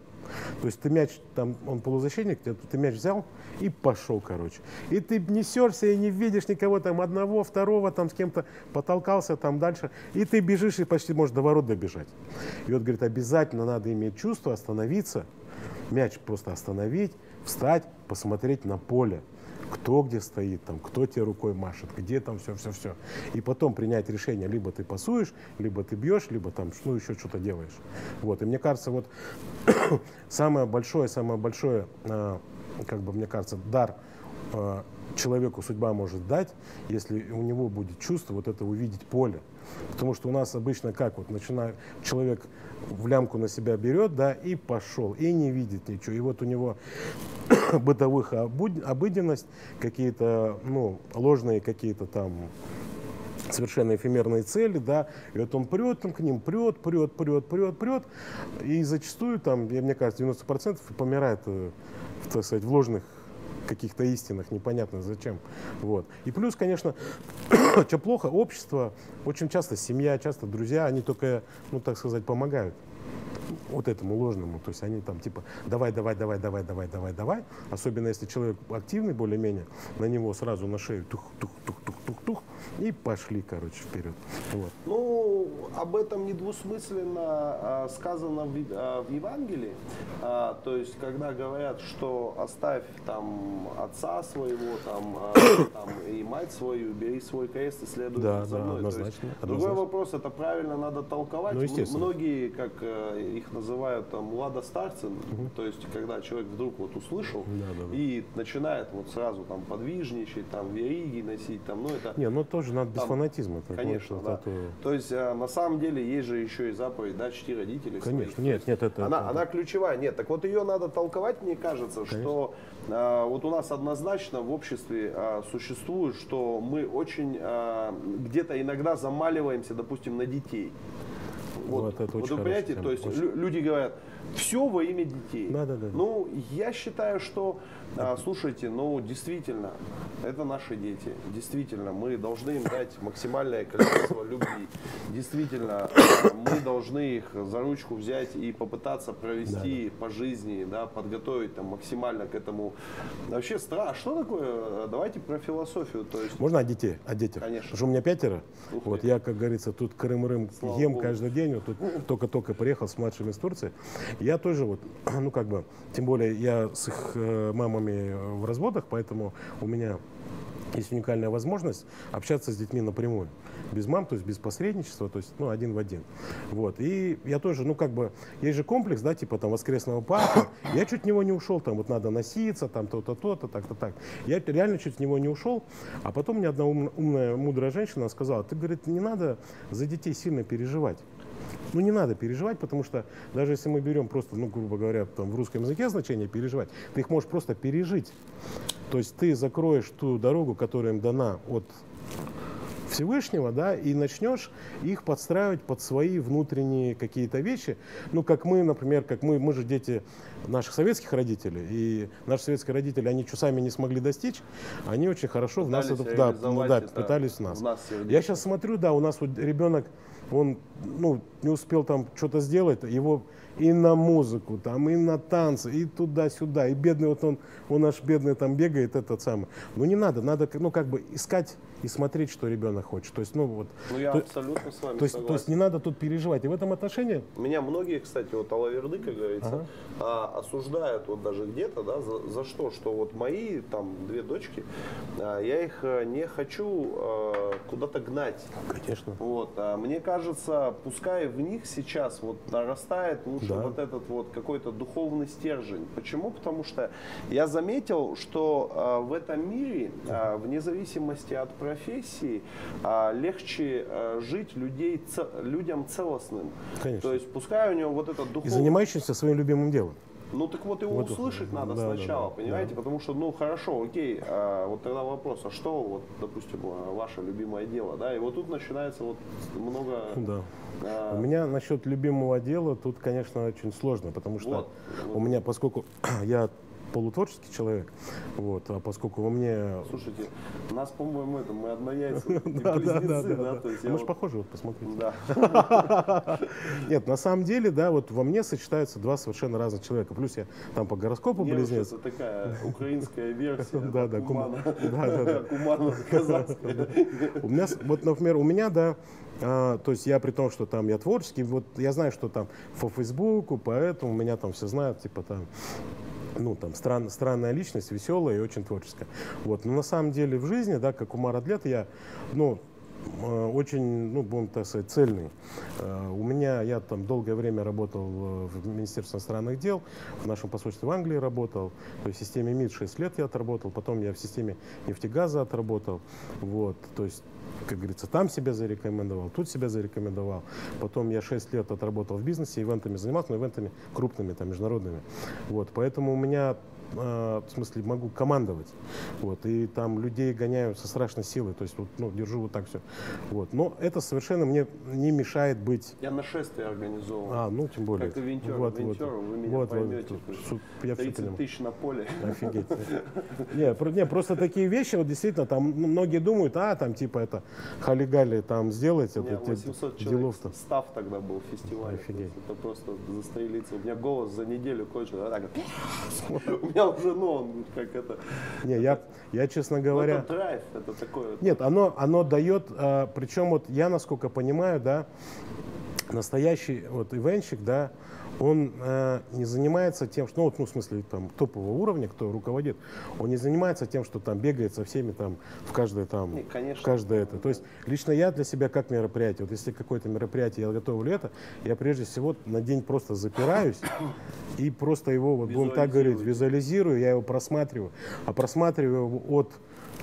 Speaker 2: То есть ты мяч, там, он полузащитник, ты мяч взял и пошел, короче. И ты несешься и не видишь никого, там, одного, второго, там, с кем-то потолкался, там, дальше. И ты бежишь и почти можешь до ворот добежать. И вот, говорит, обязательно надо иметь чувство остановиться, мяч просто остановить, встать, посмотреть на поле кто где стоит, там, кто тебе рукой машет, где там все-все-все. И потом принять решение, либо ты пасуешь, либо ты бьешь, либо там, ну, еще что-то делаешь. Вот. И мне кажется, вот <coughs> самое большое, самое большое, э, как бы, мне кажется, дар э, человеку судьба может дать, если у него будет чувство вот это увидеть поле. Потому что у нас обычно как вот начинает человек в лямку на себя берет, да, и пошел, и не видит ничего. И вот у него <coughs> бытовых обыденность, какие-то, ну, ложные какие-то там совершенно эфемерные цели, да, и вот он прет там к ним, прет, прет, прет, прет, прет, и зачастую там, мне кажется, 90% и помирает, э, так сказать, в ложных каких-то истинах, непонятно зачем. Вот. И плюс, конечно, <coughs> что плохо, общество, очень часто семья, часто друзья, они только, ну, так сказать, помогают вот этому ложному. То есть они там типа давай, давай, давай, давай, давай, давай, давай. Особенно если человек активный более-менее, на него сразу на шею тух, тух, тух, тух, тух, тух, и пошли, короче, вперед. Вот.
Speaker 1: Ну, об этом недвусмысленно а, сказано в, а, в Евангелии. А, то есть, когда говорят, что оставь там отца своего, там, а, <coughs> там и мать свою, бери свой крест и следуй
Speaker 2: Да,
Speaker 1: за
Speaker 2: да,
Speaker 1: мной. То есть,
Speaker 2: однозначно,
Speaker 1: другой
Speaker 2: однозначно.
Speaker 1: вопрос, это правильно надо толковать.
Speaker 2: Ну, естественно.
Speaker 1: Многие, как э, их называют, там, младостарцы, то есть, когда человек вдруг вот услышал
Speaker 2: Да, да, да.
Speaker 1: и начинает вот сразу там подвижничать, там вериги носить, там, ну это
Speaker 2: Не, ну тоже надо без
Speaker 1: Там,
Speaker 2: фанатизма. это,
Speaker 1: Конечно,
Speaker 2: ну,
Speaker 1: да.
Speaker 2: это-
Speaker 1: То есть, э, на самом деле, есть же еще и заповедь, да, чти родителей
Speaker 2: Конечно,
Speaker 1: своих.
Speaker 2: нет, нет, это...
Speaker 1: Она,
Speaker 2: это-
Speaker 1: она ключевая. Нет, так вот ее надо толковать, мне кажется, что э, вот у нас однозначно в обществе э, существует, что мы очень э, где-то иногда замаливаемся, допустим, на детей.
Speaker 2: Вот это очень
Speaker 1: вы понимаете,
Speaker 2: хорошая
Speaker 1: то есть лю- люди говорят, все во имя детей.
Speaker 2: Да, да, да.
Speaker 1: Ну, я считаю, что, а, слушайте, ну, действительно, это наши дети. Действительно, мы должны им дать максимальное количество любви. Действительно, а, мы должны их за ручку взять и попытаться провести по жизни, да, подготовить там максимально к этому. Вообще, страх, что такое? Давайте про философию. То есть,
Speaker 2: Можно о детей, о детях?
Speaker 1: Конечно.
Speaker 2: Потому что у меня пятеро.
Speaker 1: Ух
Speaker 2: Вот я, как говорится, тут крым-рым ем
Speaker 1: Богу.
Speaker 2: каждый день. Вот тут <laughs> только-только приехал с младшими из Турции. Я тоже вот, <clears throat> ну как бы, тем более я с их э, мамами в разводах, поэтому у меня есть уникальная возможность общаться с детьми напрямую. Без мам, то есть без посредничества, то есть ну, один в один. Вот. И я тоже, ну как бы, есть же комплекс, да, типа там воскресного парка. Я чуть от него не ушел, там вот надо носиться, там то-то, то-то, так-то, так. Я реально чуть от него не ушел. А потом мне одна ум- умная, мудрая женщина сказала, ты, говорит, не надо за детей сильно переживать. Ну, не надо переживать, потому что даже если мы берем просто, ну, грубо говоря, там в русском языке значение переживать, ты их можешь просто пережить. То есть ты закроешь ту дорогу, которая им дана от Всевышнего, да, и начнешь их подстраивать под свои внутренние какие-то вещи. Ну, как мы, например, как мы, мы же дети наших советских родителей, и наши советские родители, они что сами не смогли достичь, они очень хорошо в нас
Speaker 1: Пытались
Speaker 2: это, да, ну, да, пытались в нас.
Speaker 1: в нас.
Speaker 2: Я сейчас смотрю, да, у нас вот ребенок, он, ну, не успел там что-то сделать, его и на музыку, там, и на танцы, и туда-сюда, и бедный вот он, он наш бедный там бегает, этот самый. Ну, не надо, надо, ну, как бы искать и смотреть, что ребенок хочет. То есть, ну, вот,
Speaker 1: ну, я
Speaker 2: то,
Speaker 1: абсолютно с вами
Speaker 2: то есть,
Speaker 1: согласен.
Speaker 2: то есть не надо тут переживать. И в этом отношении
Speaker 1: Меня многие, кстати, вот Алаверды, как говорится,
Speaker 2: Ага.
Speaker 1: а, осуждают вот даже где-то, да, за, за что, что вот мои там две дочки, а, я их э, не хочу э, куда-то гнать.
Speaker 2: Конечно.
Speaker 1: Вот, а мне кажется, пускай в них сейчас вот нарастает лучше
Speaker 2: Да.
Speaker 1: вот этот вот какой-то духовный стержень. Почему? Потому что я заметил, что а, в этом мире, а, вне зависимости от профессии, а, легче жить людей, людям целостным.
Speaker 2: Конечно.
Speaker 1: То есть пускай у него вот этот
Speaker 2: И
Speaker 1: духовный...
Speaker 2: занимающийся своим любимым делом.
Speaker 1: Ну так вот его
Speaker 2: Вот,
Speaker 1: услышать надо
Speaker 2: да, да,
Speaker 1: сначала,
Speaker 2: да,
Speaker 1: понимаете? Потому что, ну хорошо, окей, а, вот тогда вопрос, а что вот, допустим, ваше любимое дело, да? И вот тут начинается вот много...
Speaker 2: Да.
Speaker 1: а,
Speaker 2: У меня насчет любимого дела тут, конечно, очень сложно, потому что
Speaker 1: Вот.
Speaker 2: у меня, поскольку <clears throat> я полутворческий человек. Вот, а поскольку во мне...
Speaker 1: Слушайте, у нас, по-моему, это мы однояйцы, <laughs>
Speaker 2: Да, да, да, да, да.
Speaker 1: то есть
Speaker 2: Мы же похожи, вот посмотрите.
Speaker 1: Да. <laughs>
Speaker 2: Нет, на самом деле, да, вот во мне сочетаются два совершенно разных человека. Плюс я там по гороскопу
Speaker 1: Неруш
Speaker 2: близнец.
Speaker 1: это такая украинская версия. <laughs>
Speaker 2: Да, да,
Speaker 1: Кумана.
Speaker 2: Кума- да, да.
Speaker 1: Кумана казахская.
Speaker 2: У меня, вот, например, у меня, да, а, то есть я при том, что там я творческий, вот я знаю, что там по Фейсбуку, поэтому меня там все знают, типа там, ну, там, стран, странная личность, веселая и очень творческая. Вот, но на самом деле в жизни, да, как Умар Адлет, я, ну, э, очень, ну, будем так сказать, цельный. Э, У меня, я там долгое время работал в Министерстве иностранных дел, в нашем посольстве в Англии работал, то есть в системе МИД 6 лет я отработал, потом я в системе нефтегаза отработал, вот, то есть как говорится, там себя зарекомендовал, тут себя зарекомендовал. Потом я 6 лет отработал в бизнесе, ивентами занимался, но ивентами крупными, там, международными. Вот, поэтому у меня в смысле, могу командовать. Вот, и там людей гоняю со страшной силой, то есть вот, ну, держу вот так все. Вот. Но это совершенно мне не мешает быть
Speaker 1: Я нашествие организовал.
Speaker 2: а, ну, тем более.
Speaker 1: Как и Вентера.
Speaker 2: Вот, вот.
Speaker 1: Вентера, вы меня
Speaker 2: Вот, вот.
Speaker 1: поймете.
Speaker 2: Су- Я все
Speaker 1: 30
Speaker 2: понимаю.
Speaker 1: тысяч на поле.
Speaker 2: Офигеть. <laughs> Не, не, просто такие вещи, вот действительно, там многие думают, а, там, типа, это халигали там сделать, это те-
Speaker 1: 800 человек став тогда был фестиваль.
Speaker 2: Офигеть.
Speaker 1: Это просто застрелиться. У меня голос за неделю кончил. вот. <laughs> <laughs> У меня уже, ну, он как это.
Speaker 2: Не, я, я, честно
Speaker 1: Ну,
Speaker 2: говоря...
Speaker 1: Это драйв, это такое.
Speaker 2: Нет, оно, оно дает, а, причем вот я, насколько понимаю, да, настоящий вот ивенщик, да, он э, не занимается тем, что, ну, вот, ну, в смысле, там, топового уровня, кто руководит, он не занимается тем, что там бегает со всеми там в каждое там,
Speaker 1: Не, конечно.
Speaker 2: в каждое это. То есть лично я для себя как мероприятие, вот если какое-то мероприятие я готовлю это, я прежде всего на день просто запираюсь и просто его, вот будем так говорить, визуализирую, я его просматриваю, а просматриваю его от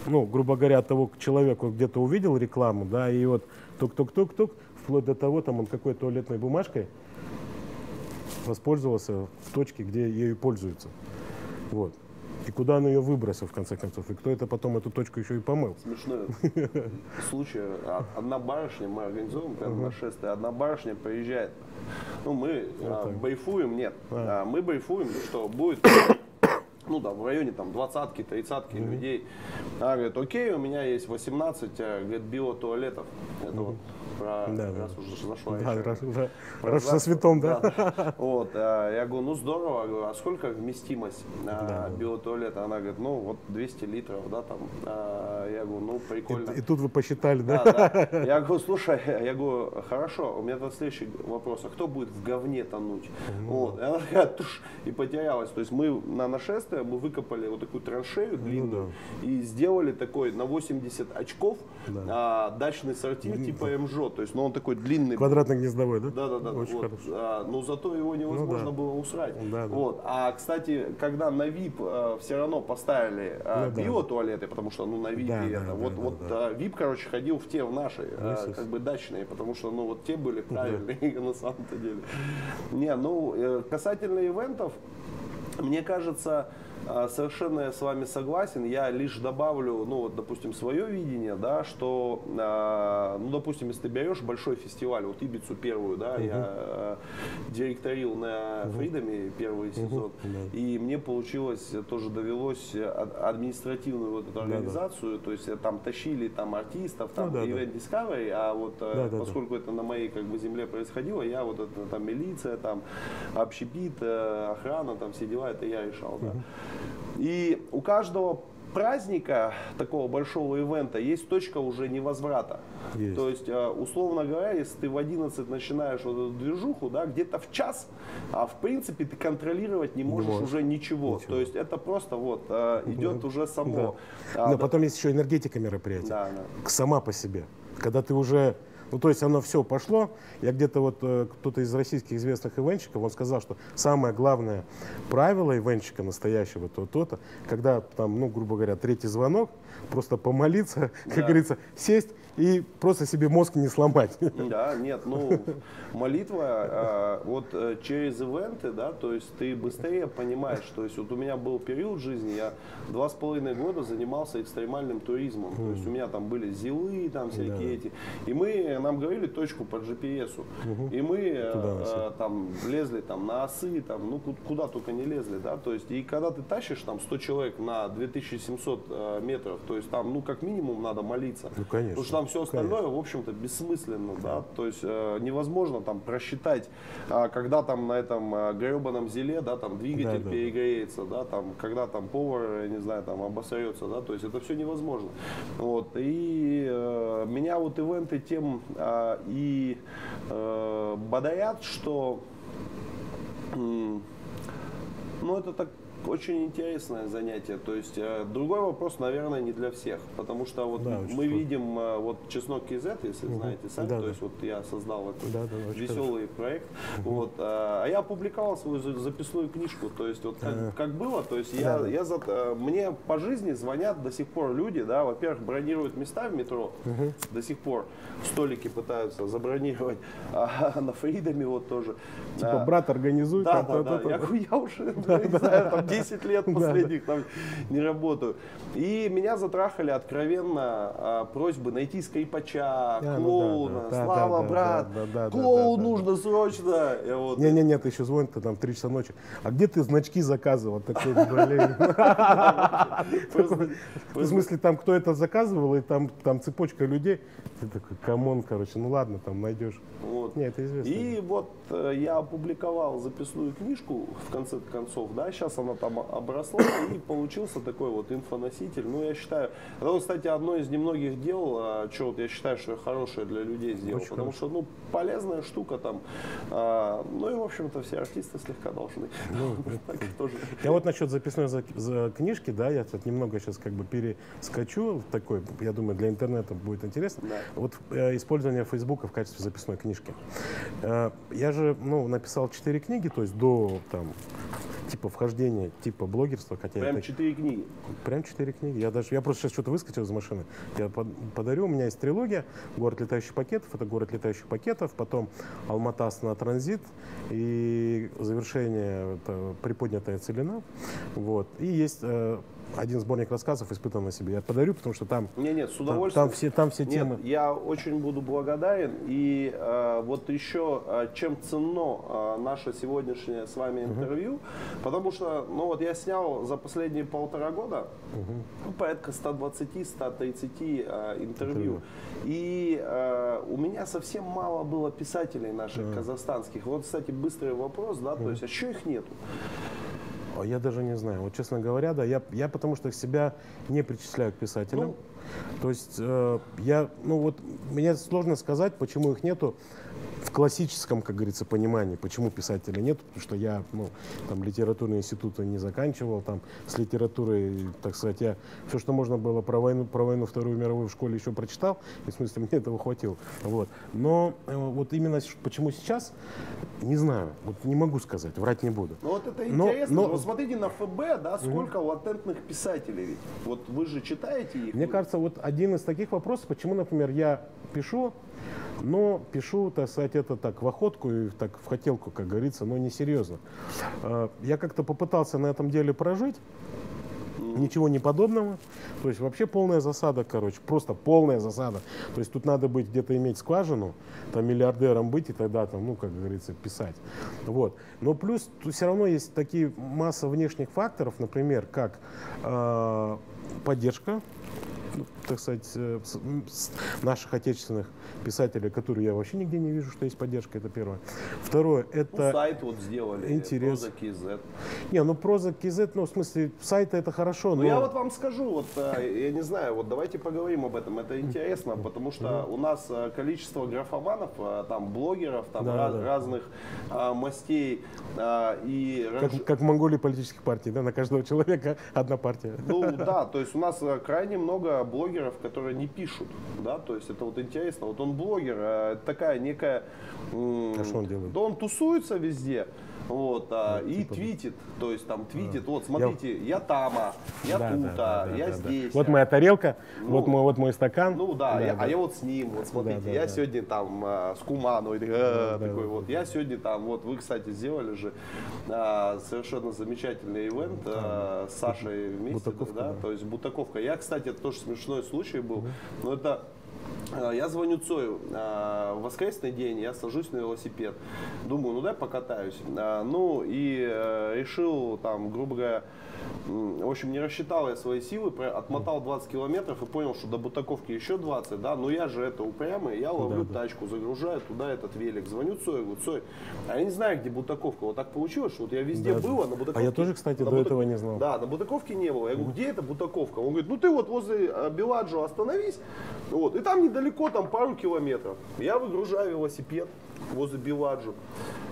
Speaker 2: ну, грубо говоря, от того человека вот где-то увидел рекламу, да, и вот тук-тук-тук-тук, вплоть до того, там он какой туалетной бумажкой воспользовался в точке, где ею пользуются. Вот. И куда он ее выбросил, в конце концов, и кто это потом эту точку еще и помыл.
Speaker 1: Смешной <laughs> случай. А- Одна барышня, мы организуем когда нашествие, одна барышня приезжает. Ну, мы а, байфуем, нет.
Speaker 2: А.
Speaker 1: А, Мы байфуем, что будет ну да, в районе там двадцатки, тридцатки людей. Она говорит, окей, у меня есть 18, э, говорит, биотуалетов. Это вот про,
Speaker 2: Да, да.
Speaker 1: раз уже зашла
Speaker 2: Да,
Speaker 1: еще.
Speaker 2: раз, да.
Speaker 1: Про
Speaker 2: Раз со святом, да.
Speaker 1: Вот, а, я говорю, ну здорово, говорю, а сколько вместимость а,
Speaker 2: Да.
Speaker 1: биотуалета? Она говорит, ну вот 200 литров, да, там. А, я говорю, ну прикольно.
Speaker 2: И, и тут вы посчитали, да?
Speaker 1: Да, да. Я говорю, слушай, <laughs> я говорю, хорошо, у меня тут следующий вопрос, а кто будет в говне тонуть? Вот. И она такая, туш, и потерялась. То есть мы на нашествие, мы выкопали вот такую траншею длинную и сделали такой на 80 очков а, дачный сортир типа МЖО. То есть, ну он такой длинный.
Speaker 2: Квадратно-гнездовой, да?
Speaker 1: Да, да, да.
Speaker 2: Очень
Speaker 1: вот.
Speaker 2: хорошо.
Speaker 1: А, но зато его невозможно
Speaker 2: Ну да.
Speaker 1: было усрать.
Speaker 2: Да, да.
Speaker 1: Вот. А кстати, когда на VIP все равно поставили а,
Speaker 2: Ну да.
Speaker 1: биотуалеты, потому что ну на VIP
Speaker 2: Да, да,
Speaker 1: это
Speaker 2: да,
Speaker 1: вот,
Speaker 2: да,
Speaker 1: вот
Speaker 2: да.
Speaker 1: а, VIP, короче, ходил в те в наши, а, как бы дачные, потому что ну вот те были правильные <laughs> на самом-то деле. Не, ну э, касательно ивентов, мне кажется, а, совершенно я с вами согласен. Я лишь добавлю, ну вот, допустим, свое видение, да, что, а, ну, допустим, если ты берешь большой фестиваль, вот Ибицу первую, да, я а, директорил на Фридоме первый сезон, и мне получилось, э, тоже довелось э, ад- административную вот эту организацию, то есть э, там тащили там артистов, там
Speaker 2: Ну да, да.
Speaker 1: Event Discovery, а вот э,
Speaker 2: Да, да, да.
Speaker 1: поскольку это на моей как бы земле происходило, я вот это там милиция, там общепит, э, охрана, там все дела, это я решал, да. И у каждого праздника, такого большого ивента, есть точка уже невозврата.
Speaker 2: Есть.
Speaker 1: То есть, э, условно говоря, если ты в 11 начинаешь вот эту движуху, да, где-то в час, а в принципе ты контролировать не можешь
Speaker 2: можешь.
Speaker 1: уже ничего.
Speaker 2: Ничего.
Speaker 1: То есть это просто вот э, идет уже само. А,
Speaker 2: Но
Speaker 1: да,
Speaker 2: потом есть еще энергетика мероприятия.
Speaker 1: да, да.
Speaker 2: сама по себе. Когда ты уже, ну то есть оно все пошло, я где-то вот э, кто-то из российских известных ивенщиков, он сказал, что самое главное правило ивенщика настоящего то то-то, когда там, ну грубо говоря, третий звонок, просто помолиться, <laughs> как
Speaker 1: Да.
Speaker 2: говорится, сесть и просто себе мозг не сломать. <laughs>
Speaker 1: Да, нет, ну, молитва, а, вот э, через ивенты, да, то есть ты быстрее понимаешь, то есть вот у меня был период жизни, я два с половиной года занимался экстремальным туризмом, то есть у меня там были зилы, там всякие эти, и мы нам говорили точку по GPS, и мы э, э, там лезли там на осы, там, ну ку- куда только не лезли, да, то есть, и когда ты тащишь там 100 человек на 2700 э, метров, то есть там, ну, как минимум надо молиться.
Speaker 2: Ну, конечно.
Speaker 1: Потому что там все остальное, в общем-то, бессмысленно, да, то есть э, невозможно там просчитать, а, когда там на этом э, гребаном зеле, да, там двигатель
Speaker 2: Да, да.
Speaker 1: перегреется, да, там, когда там повар, я не знаю, там обосрется, да, то есть это все невозможно. Вот, и э, меня вот ивенты тем а, и э, бодрят, что м, ну, это так очень интересное занятие. То есть э, другой вопрос, наверное, не для всех, потому что вот
Speaker 2: Да,
Speaker 1: мы
Speaker 2: круто.
Speaker 1: видим э, вот чеснок KZ, если знаете сайт,
Speaker 2: Да,
Speaker 1: то
Speaker 2: да.
Speaker 1: есть вот я создал этот
Speaker 2: Да, да,
Speaker 1: веселый проект, вот, э, а я опубликовал свою за- записную книжку, то есть вот как,
Speaker 2: Ага.
Speaker 1: как было, то есть
Speaker 2: Да,
Speaker 1: я,
Speaker 2: да.
Speaker 1: я за- мне по жизни звонят до сих пор люди, да, во-первых, бронируют места в метро, до сих пор столики пытаются забронировать, <laughs> а на Фридоме вот тоже.
Speaker 2: Типа,
Speaker 1: А,
Speaker 2: брат, организуй.
Speaker 1: да,
Speaker 2: там,
Speaker 1: да, да. <laughs> Я, уже, не знаю, там 10 лет <laughs> последних там не работаю. И меня затрахали откровенно а, просьбы найти скрипача, клоуна. Слава, брат, клоун нужно срочно.
Speaker 2: Не-не-не, ты еще звонит, ты там в 3 часа ночи. А где ты значки заказывал? Такой, блин. <laughs> В смысле, там кто это заказывал, и там, там цепочка людей. Ты такой, come on, короче, ну ладно, там найдешь.
Speaker 1: вот.
Speaker 2: Не, это известно.
Speaker 1: И вот э, я опубликовал записную книжку в конце концов, да, сейчас она там обросла и получился такой вот инфоноситель. Ну, я считаю, это, кстати, одно из немногих дел, что вот я считаю, что я хорошее для людей сделал,
Speaker 2: Очень
Speaker 1: потому что, ну, полезная штука там, а, ну и, в общем-то, все артисты слегка должны.
Speaker 2: Ну. <laughs> Я вот насчет записной за- книжки, да, я тут немного сейчас как бы перескочу такой, я думаю, для интернета будет интересно.
Speaker 1: Да.
Speaker 2: Вот э, использование Фейсбука в качестве записной книжки. Э, я же, ну, написал четыре книги, то есть до там типа вхождения, типа блогерства, хотя
Speaker 1: Прям
Speaker 2: это
Speaker 1: четыре книги.
Speaker 2: Прям четыре книги. Я даже, я просто сейчас что-то выскочил из машины. Я под- подарю. У меня есть трилогия. Город летающих пакетов. Это город летающих пакетов. Потом Алмата на транзит. И завершение это приподнятая целина. Вот. И есть э, один сборник рассказов, испытан на себе. Я подарю, потому что там,
Speaker 1: Не, нет, с
Speaker 2: там,
Speaker 1: удовольствием.
Speaker 2: там все, там все
Speaker 1: Нет,
Speaker 2: темы.
Speaker 1: я очень буду благодарен. И э, вот еще э, чем ценно э, наше сегодняшнее с вами интервью, потому что, ну вот я снял за последние полтора года ну, порядка 120-130 э, интервью.
Speaker 2: Интервью.
Speaker 1: И э, у меня совсем мало было писателей наших казахстанских. Вот, кстати, быстрый вопрос, да, то есть, а что их нету?
Speaker 2: А Я даже не знаю. Вот честно говоря, да, я, я потому что себя не причисляю к писателям.
Speaker 1: Ну.
Speaker 2: То есть э, я, ну вот, мне сложно сказать, почему их нету в классическом, как говорится, понимании, почему писателей нет, потому что я, ну, там, литературный институт не заканчивал, там, с литературой, так сказать, я все, что можно было про войну, про войну Вторую мировую в школе еще прочитал, и, в смысле, <laughs> мне этого хватило, вот. Но э, вот именно почему сейчас, не знаю, вот не могу сказать, врать не буду.
Speaker 1: Ну вот это
Speaker 2: Но-
Speaker 1: интересно.
Speaker 2: но-
Speaker 1: Вот смотрите на ФБ, да, сколько латентных писателей ведь. Вот вы же читаете их.
Speaker 2: Мне кажется, вот один из таких вопросов, почему, например, я пишу, но пишу, так сказать, это так в охотку и так в хотелку, как говорится, но не серьезно. Э, Я как-то попытался на этом деле прожить, ничего не подобного. То есть вообще полная засада, короче, просто полная засада. То есть тут надо быть где-то иметь скважину, там миллиардером быть и тогда там, ну, как говорится, писать. Вот. Но плюс все равно есть такие масса внешних факторов, например, как э, поддержка ну, так сказать, э, наших отечественных писателей, которые я вообще нигде не вижу, что есть поддержка, это первое. Второе,
Speaker 1: Ну,
Speaker 2: это...
Speaker 1: сайт вот сделали.
Speaker 2: интерес.
Speaker 1: Проза KZ.
Speaker 2: Не, ну проза KZ, ну, в смысле, сайты это хорошо,
Speaker 1: Ну
Speaker 2: но...
Speaker 1: я вот вам скажу, вот э, я не знаю, вот давайте поговорим об этом. Это интересно, потому что у нас э, количество графоманов, там блогеров, там
Speaker 2: Да,
Speaker 1: раз-
Speaker 2: да.
Speaker 1: разных а, мастей а, и
Speaker 2: Как, как в Монголии политических партий, да, на каждого <laughs> человека одна партия.
Speaker 1: Ну да, то есть у нас э, крайне много блогеров, которые не пишут, да, то есть это вот интересно. Вот он блогер, э, такая некая...
Speaker 2: А что он делает?
Speaker 1: Да он тусуется везде, вот, а, и
Speaker 2: типа-
Speaker 1: твитит, то есть там твитит, вот смотрите, я тама, я
Speaker 2: Да,
Speaker 1: тут,
Speaker 2: да, да, да,
Speaker 1: я
Speaker 2: да, да.
Speaker 1: здесь.
Speaker 2: Вот
Speaker 1: я-
Speaker 2: моя тарелка,
Speaker 1: Ну,
Speaker 2: вот, мой, вот мой стакан.
Speaker 1: Ну да, я-
Speaker 2: да.
Speaker 1: а я вот с ним, вот смотрите,
Speaker 2: Да, да,
Speaker 1: я
Speaker 2: да.
Speaker 1: сегодня там а, с Куманой, э,
Speaker 2: да,
Speaker 1: такой
Speaker 2: да,
Speaker 1: вот, я сегодня там, вот вы, кстати, сделали же а, совершенно замечательный ивент а, с Сашей вместе,
Speaker 2: Бутаковка,
Speaker 1: да,
Speaker 2: да.
Speaker 1: то есть Бутаковка. Я, кстати, это тоже смешной случай был, но это А, Я звоню Цою. а, В воскресный день я сажусь на велосипед. Думаю, ну дай покатаюсь. А, Ну и э, решил там, грубо говоря, в общем, не рассчитал я свои силы, отмотал 20 километров и понял, что до Бутаковки еще 20, да, но я же это упрямый, я ловлю
Speaker 2: Да,
Speaker 1: тачку, загружаю туда этот велик, звоню Цою, говорю, Цой, а я не знаю, где Бутаковка, вот так получилось, что вот я везде
Speaker 2: Да,
Speaker 1: был, а на Бутаковке...
Speaker 2: А я тоже, кстати, до
Speaker 1: Бутак-
Speaker 2: этого не знал.
Speaker 1: Да, на Бутаковке не было. Я говорю, где это Бутаковка? Он говорит, ну ты вот возле э, Беладжо остановись, вот, и там недалеко, там пару километров. Я выгружаю велосипед возле Беладжо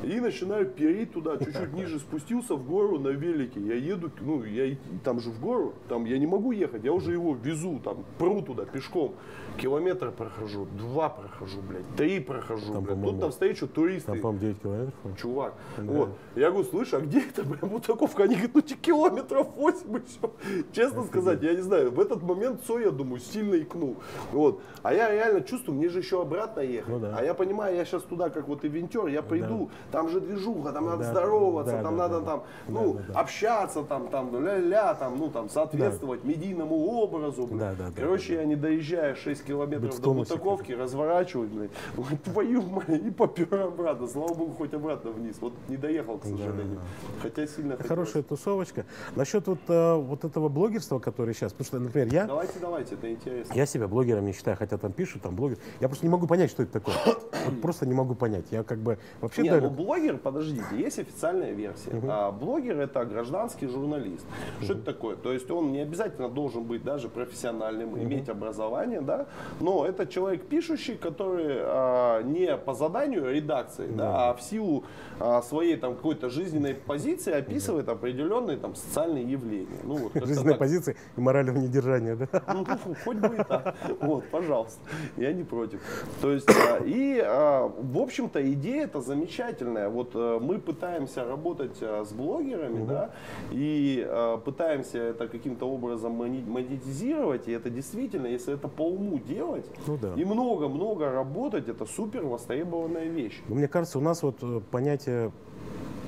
Speaker 1: и начинаю переть туда, чуть-чуть <laughs> ниже спустился в гору на велике. Я еду, ну, я там же в гору, там я не могу ехать, я уже его везу, там, пру туда пешком. Километр прохожу, два прохожу, блядь, три прохожу,
Speaker 2: Там,
Speaker 1: блядь. Тут навстречу туристы
Speaker 2: Там, по-моему, 9 километров.
Speaker 1: чувак. Вот. Я говорю, слышь, а где это прям Бутаковка? Они говорят, ну те километров 8 еще. Честно сказать, я не знаю, в этот момент Цой, я думаю, сильно икнул. Вот. А я реально чувствую, мне же еще обратно ехать.
Speaker 2: Ну да.
Speaker 1: А я понимаю, я сейчас туда, как вот ивентер, я приду, там же движуха, там надо
Speaker 2: Да,
Speaker 1: здороваться,
Speaker 2: да,
Speaker 1: там
Speaker 2: да,
Speaker 1: надо
Speaker 2: да.
Speaker 1: там,
Speaker 2: Да,
Speaker 1: ну,
Speaker 2: да, да.
Speaker 1: общаться, там, там, ля-ля, там, ну, там, соответствовать медийному образу. блин.
Speaker 2: Да, да, да,
Speaker 1: Короче,
Speaker 2: да,
Speaker 1: я не доезжая 6
Speaker 2: Быть
Speaker 1: километров до Бутаковки, разворачиваюсь, блядь, Ой, твою мать, и попер обратно. Слава богу, хоть обратно вниз. Вот не доехал, к сожалению. Хотя сильно хотелось.
Speaker 2: Хорошая тусовочка. Насчет вот, э, вот этого блогерства, которое сейчас, потому что, например, я,
Speaker 1: Давайте, давайте, это интересно.
Speaker 2: я себя блогером не считаю, хотя там пишут, там блогер. Я просто не могу понять, что это такое. <coughs> Вот просто не могу понять. Я как бы вообще
Speaker 1: Не,
Speaker 2: даже...
Speaker 1: ну блогер, подождите, есть официальная версия. А, блогер это гражданский журналист. Что это такое? То есть он не обязательно должен быть даже профессиональным, иметь образование, да, но это человек пишущий, который а, не по заданию редакции, да, а в силу а, своей там какой-то жизненной позиции описывает определенные там социальные явления. Ну, вот как-то
Speaker 2: жизненной
Speaker 1: так.
Speaker 2: позиции и морального недержания, да?
Speaker 1: Ну, хоть бы и так. Вот, пожалуйста. Я не против. То есть, а, и, а, в общем-то, идея это замечательная. Вот э, мы пытаемся работать а, с блогерами, да, и пытаемся это каким-то образом монетизировать, и это действительно, если это по уму делать,
Speaker 2: Ну да.
Speaker 1: и много-много работать, это супер востребованная вещь.
Speaker 2: Но мне кажется, у нас вот э, понятие,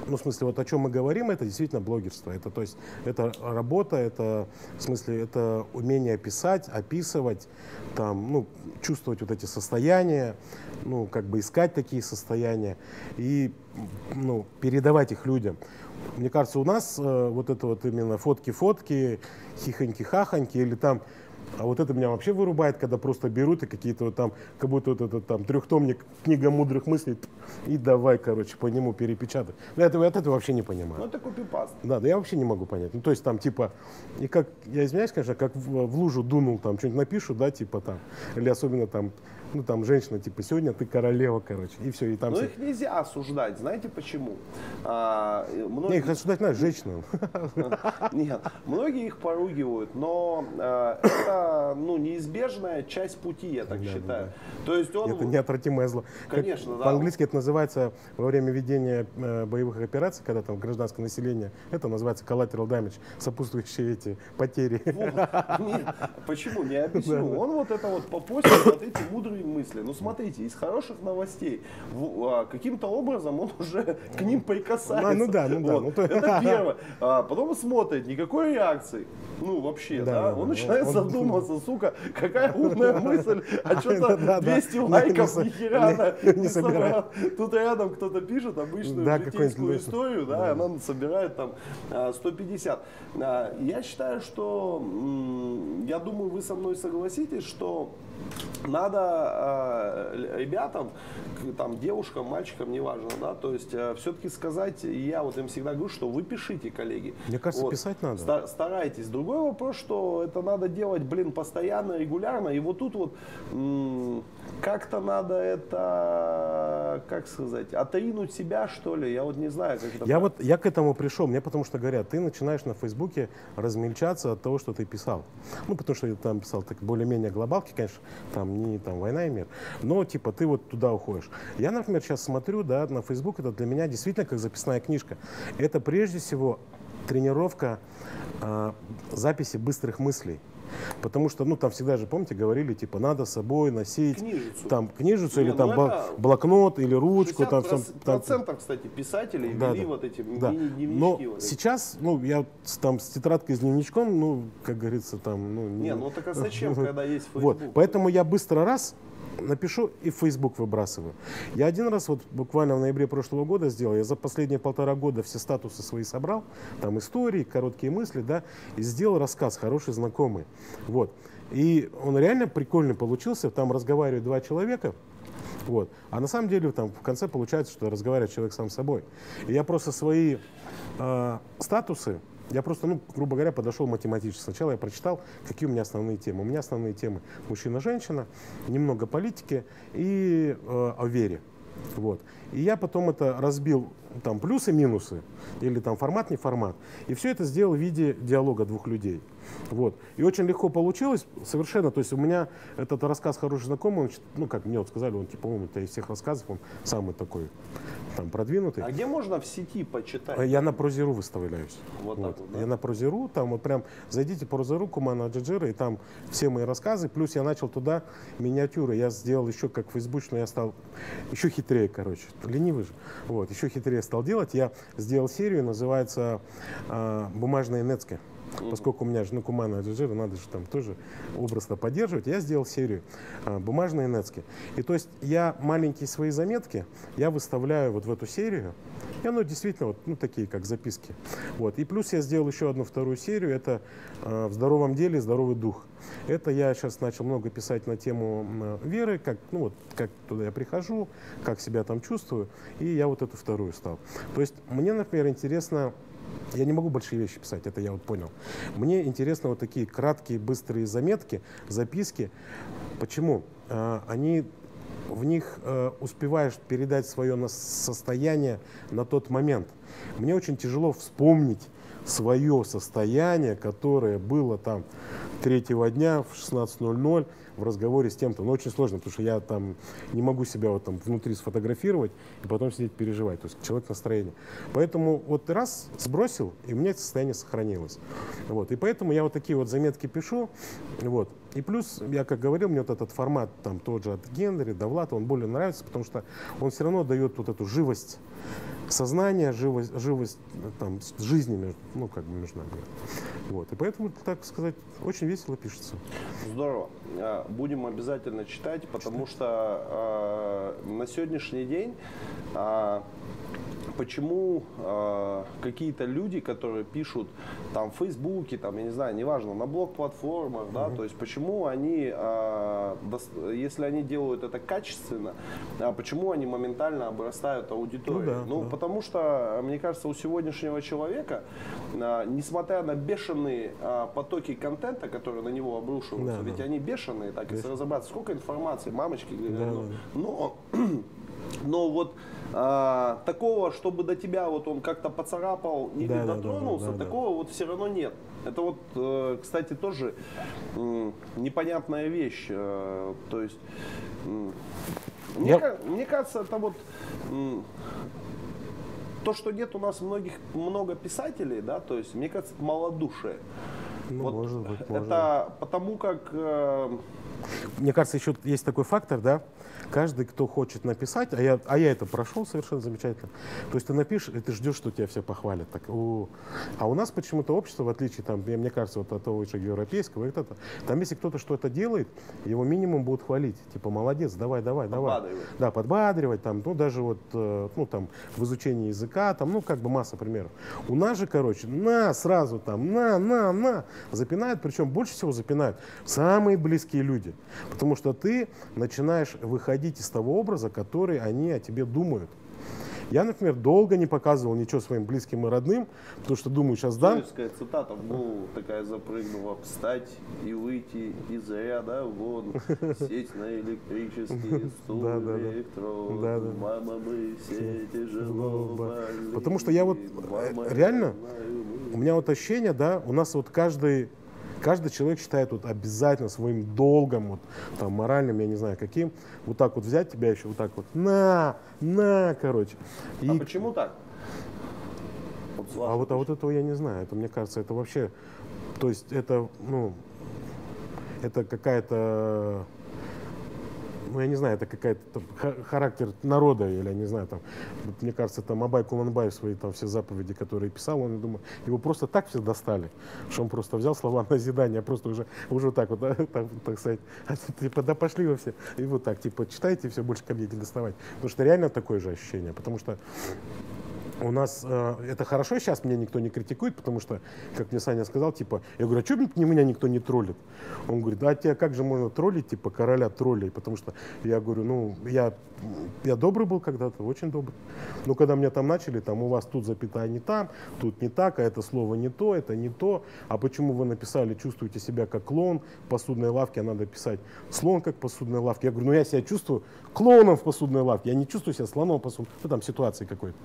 Speaker 2: ну, в смысле, вот о чем мы говорим, это действительно блогерство. Это, то есть, это работа, это, в смысле, это умение писать, описывать, там, ну, чувствовать вот эти состояния, ну, как бы искать такие состояния и, ну, передавать их людям. Мне кажется, у нас э, вот это вот именно фотки-фотки, хихоньки-хахоньки или там а вот это меня вообще вырубает, когда просто берут и какие-то вот там, как будто вот этот там трехтомник книга мудрых мыслей и давай, короче, по нему перепечатай. Я этого, от этого вообще не
Speaker 1: Ну,
Speaker 2: понимаю.
Speaker 1: это копипаст.
Speaker 2: Да, да я вообще не могу понять. Ну, то есть там типа, и как, я извиняюсь, конечно, как в, в лужу дунул, там что-нибудь напишут, да, типа там, или особенно там, ну там женщина, типа, сегодня ты королева, короче, и все, и там
Speaker 1: Но
Speaker 2: все.
Speaker 1: их нельзя осуждать. Знаете почему? А, э,
Speaker 2: Не,
Speaker 1: многие-
Speaker 2: их осуждать надо, женщина. <laughs>
Speaker 1: Нет, многие их поругивают, но э, это ну, неизбежная часть пути, я так считаю. То есть он...
Speaker 2: Это неотвратимое зло. Как
Speaker 1: Конечно, да.
Speaker 2: По-английски это называется во время ведения э, боевых операций, когда там гражданское население, это называется collateral damage, сопутствующие эти потери.
Speaker 1: Вот. <laughs> Нет, почему? Не объясню. Он вот это вот попостил, вот эти мудрые мысли. Ну смотрите, из хороших новостей а, каким-то образом он <laughs> уже к ним прикасается.
Speaker 2: Ну, ну да, ну да,
Speaker 1: Вот.
Speaker 2: ну то-
Speaker 1: Это <laughs> первое. А потом смотрит, никакой реакции. Ну вообще,
Speaker 2: Да,
Speaker 1: да.
Speaker 2: да, да.
Speaker 1: Он начинает
Speaker 2: Он-
Speaker 1: задумываться, <laughs> сука, какая умная мысль, а что-то
Speaker 2: Да, да.
Speaker 1: 200
Speaker 2: Не-
Speaker 1: лайков ни хера
Speaker 2: не-
Speaker 1: собрал. Тут рядом кто-то пишет обычную житейскую историю, да, она собирает там а, 150. А, Я считаю, что, я думаю, вы со мной согласитесь, что надо л- ребятам, там, девушкам, мальчикам, неважно, да, то есть все-таки сказать, я вот им всегда говорю, что вы пишите, коллеги.
Speaker 2: Мне кажется,
Speaker 1: Вот.
Speaker 2: писать надо.
Speaker 1: Ста- Старайтесь. Другой вопрос, что это надо делать, блин, постоянно, регулярно. И вот тут вот как-то надо это, как сказать, отринуть себя, что ли. Я вот не знаю, как это.
Speaker 2: Я вот я к этому пришел, мне потому что говорят, ты начинаешь на Фейсбуке размельчаться от того, что ты писал. Ну, потому что я там писал так более-менее глобалки, конечно, там не там война и мир, но типа ты вот туда уходишь. Я, например, сейчас смотрю, да, на Фейсбук это для меня действительно как записная книжка. Это прежде всего тренировка а, записи быстрых мыслей. Потому что, ну, там всегда же, помните, говорили, типа, надо с собой носить
Speaker 1: Книжицу.
Speaker 2: там книжицу
Speaker 1: Не,
Speaker 2: или
Speaker 1: ну
Speaker 2: там
Speaker 1: это
Speaker 2: блокнот или ручку. Там,
Speaker 1: 60%
Speaker 2: всем- там-
Speaker 1: процентов, кстати, писателей
Speaker 2: Да,
Speaker 1: вели
Speaker 2: да.
Speaker 1: вот эти
Speaker 2: Да.
Speaker 1: мини-дневнички.
Speaker 2: Но
Speaker 1: вот
Speaker 2: сейчас, ну, я вот там с тетрадкой, с дневничком, ну, как говорится, там, ну...
Speaker 1: Не, ну так а зачем, <laughs> когда есть
Speaker 2: Вот,
Speaker 1: Facebook?
Speaker 2: поэтому я быстро раз напишу и в Facebook выбрасываю. Я один раз вот буквально в ноябре прошлого года сделал, я за последние полтора года все статусы свои собрал, там истории, короткие мысли, да, и сделал рассказ «Хороший знакомый». Вот. И он реально прикольный получился, там разговаривают два человека, вот. А на самом деле там в конце получается, что разговаривает человек сам с собой. И я просто свои э, статусы, я просто, ну, грубо говоря, подошел математически. Сначала я прочитал, какие у меня основные темы. У меня основные темы мужчина-женщина, немного политики и э, о вере. Вот. И я потом это разбил, там, плюсы-минусы, или там формат, не формат. И все это сделал в виде диалога двух людей. Вот. И очень легко получилось, совершенно. То есть у меня этот рассказ «Хороший знакомый», он, ну, как мне вот сказали, он, типа, по-моему, из всех рассказов, он самый такой, там, продвинутый.
Speaker 1: А где можно в сети почитать?
Speaker 2: Я на Прозеру выставляюсь.
Speaker 1: Вот так вот, да?
Speaker 2: Я на Прозеру, там вот прям зайдите по Прозеру, Кумана Джиджира, и там все мои рассказы. Плюс я начал туда миниатюры. Я сделал еще как фейсбучно, я стал еще хитрее, короче. Ленивый же. Вот, еще хитрее стал делать. Я сделал серию, называется а, «Бумажные нецки». Поскольку у меня же, Кумана Джиджира, надо же там тоже образно поддерживать, я сделал серию а, «Бумажные нецки». И то есть я маленькие свои заметки, я выставляю вот в эту серию, и оно действительно вот, ну, такие, как записки. Вот. И плюс я сделал еще одну вторую серию, это э, «В здоровом деле здоровый дух». Это я сейчас начал много писать на тему веры, как, ну, вот, как туда я прихожу, как себя там чувствую, и я вот эту вторую стал. То есть мне, например, интересно я не могу большие вещи писать, это я вот понял. Мне интересно вот такие краткие, быстрые заметки, записки. Почему? А, Они в них э, успеваешь передать свое состояние на тот момент. Мне очень тяжело вспомнить свое состояние, которое было там третьего дня в 16.00 в разговоре с тем-то. Но очень сложно, потому что я там не могу себя вот там внутри сфотографировать и потом сидеть переживать. То есть человек настроение. Поэтому вот раз сбросил, и у меня это состояние сохранилось. Вот. И поэтому я вот такие вот заметки пишу. Вот. И плюс, я как говорил, мне вот этот формат там тот же от Генри, Довлата, он более нравится, потому что он все равно дает вот эту живость сознания, живость, живость там, жизни, между- ну, как бы между нами. Вот. И поэтому, так сказать, очень весело пишется.
Speaker 1: Здорово. Будем обязательно читать, потому что э, на сегодняшний день а, почему а, какие-то люди, которые пишут там в Фейсбуке, там, я не знаю, неважно, на блог-платформах, да, то есть почему они, а, дос- если они делают это качественно, а почему они моментально обрастают аудиторией?
Speaker 2: Ну да, да.
Speaker 1: потому что, мне кажется, у сегодняшнего человека, а, несмотря на бешеные а, потоки контента, которые на него обрушиваются,
Speaker 2: Да,
Speaker 1: ведь
Speaker 2: да.
Speaker 1: они бешеные, так если разобраться, сколько информации, мамочки,
Speaker 2: Да,
Speaker 1: ну,
Speaker 2: да.
Speaker 1: но, но вот а, такого, чтобы до тебя вот он как-то поцарапал или
Speaker 2: Да, да, да,
Speaker 1: дотронулся,
Speaker 2: да, да, да.
Speaker 1: такого вот все равно нет. Это вот, э, кстати, тоже непонятная вещь. э, То есть, мне, мне кажется, это вот то, что нет у нас многих много писателей, да, то есть, мне кажется, это малодушие.
Speaker 2: Ну,
Speaker 1: Вот
Speaker 2: может быть, может
Speaker 1: это потому как э,
Speaker 2: Мне кажется, еще есть такой фактор, да, каждый, кто хочет написать, а я, а я это прошел совершенно замечательно. То есть ты напишешь, и ты ждешь, что тебя все похвалят. Так, «О». А у нас почему-то общество, в отличие, там, мне кажется, вот от того же европейского, это, там если кто-то что-то делает, его минимум будут хвалить. Типа, молодец, давай, давай, давай. Да, подбадривать, там, ну, даже вот, э, ну, там, в изучении языка, там, ну, как бы масса примеров. У нас же, короче, на, сразу там, на, на, на, запинают, причем больше всего запинают самые близкие люди. Потому что ты начинаешь выходить из того образа, который они о тебе думают. Я, например, долго не показывал ничего своим близким и родным, потому что думаю, сейчас дам.
Speaker 1: Советская цитата в голову такая запрыгнула. Встать и выйти из ряда вон. <laughs> Сесть на электрический стул
Speaker 2: Да, да, да.
Speaker 1: электрон.
Speaker 2: Да, да.
Speaker 1: Мама, мы все тяжело.
Speaker 2: Потому что я вот, э, реально, У меня вот ощущение, да, у нас вот каждый, каждый человек считает вот обязательно своим долгом, вот, там, моральным, я не знаю каким, вот так вот взять тебя еще вот так вот, на, на, короче. И,
Speaker 1: А почему так? Вот
Speaker 2: а вот, а вот этого я не знаю, это, мне кажется, это вообще, то есть это, ну, это какая-то ну, я не знаю, это какая-то характер народа, или, я не знаю, там, вот, мне кажется, там, Абай Куланбаев свои там все заповеди, которые писал, он, я думаю, его просто так все достали, что он просто взял слова назидания, просто уже, уже так вот, <laughs> так, так сказать, типа, да пошли вы все, и вот так, типа, читайте, все, больше ко мне не доставать. Потому что реально такое же ощущение, потому что у нас э, это хорошо, сейчас меня никто не критикует, потому что, как мне Саня сказал, типа, я говорю, а что меня никто не троллит? Он говорит, да, тебя как же можно троллить, типа, короля троллей, потому что я говорю, ну, я, я добрый был когда-то, очень добрый. Но когда меня там начали, там, у вас тут запятая не там, тут не так, а это слово не то, это не то, а почему вы написали, чувствуете себя как клоун в посудной лавке, а надо писать слон как в посудной лавке. Я говорю, ну, я себя чувствую клоуном в посудной лавке, я не чувствую себя слоном в посудной, ну, там, ситуации какой-то.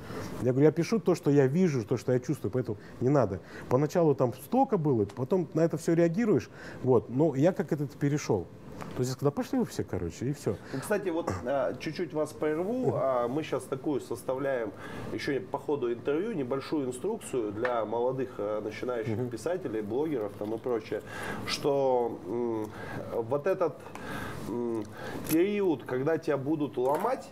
Speaker 2: Я говорю, я пишу то, что я вижу, то, что я чувствую, поэтому не надо. Поначалу там столько было, потом на это все реагируешь, вот, но я как этот перешел. То есть, когда пошли вы все, короче, и все.
Speaker 1: Ну, кстати, вот а, чуть-чуть вас прерву. А, мы сейчас такую составляем еще по ходу интервью небольшую инструкцию для молодых а, начинающих писателей, блогеров там и прочее, что вот этот период, когда тебя будут ломать,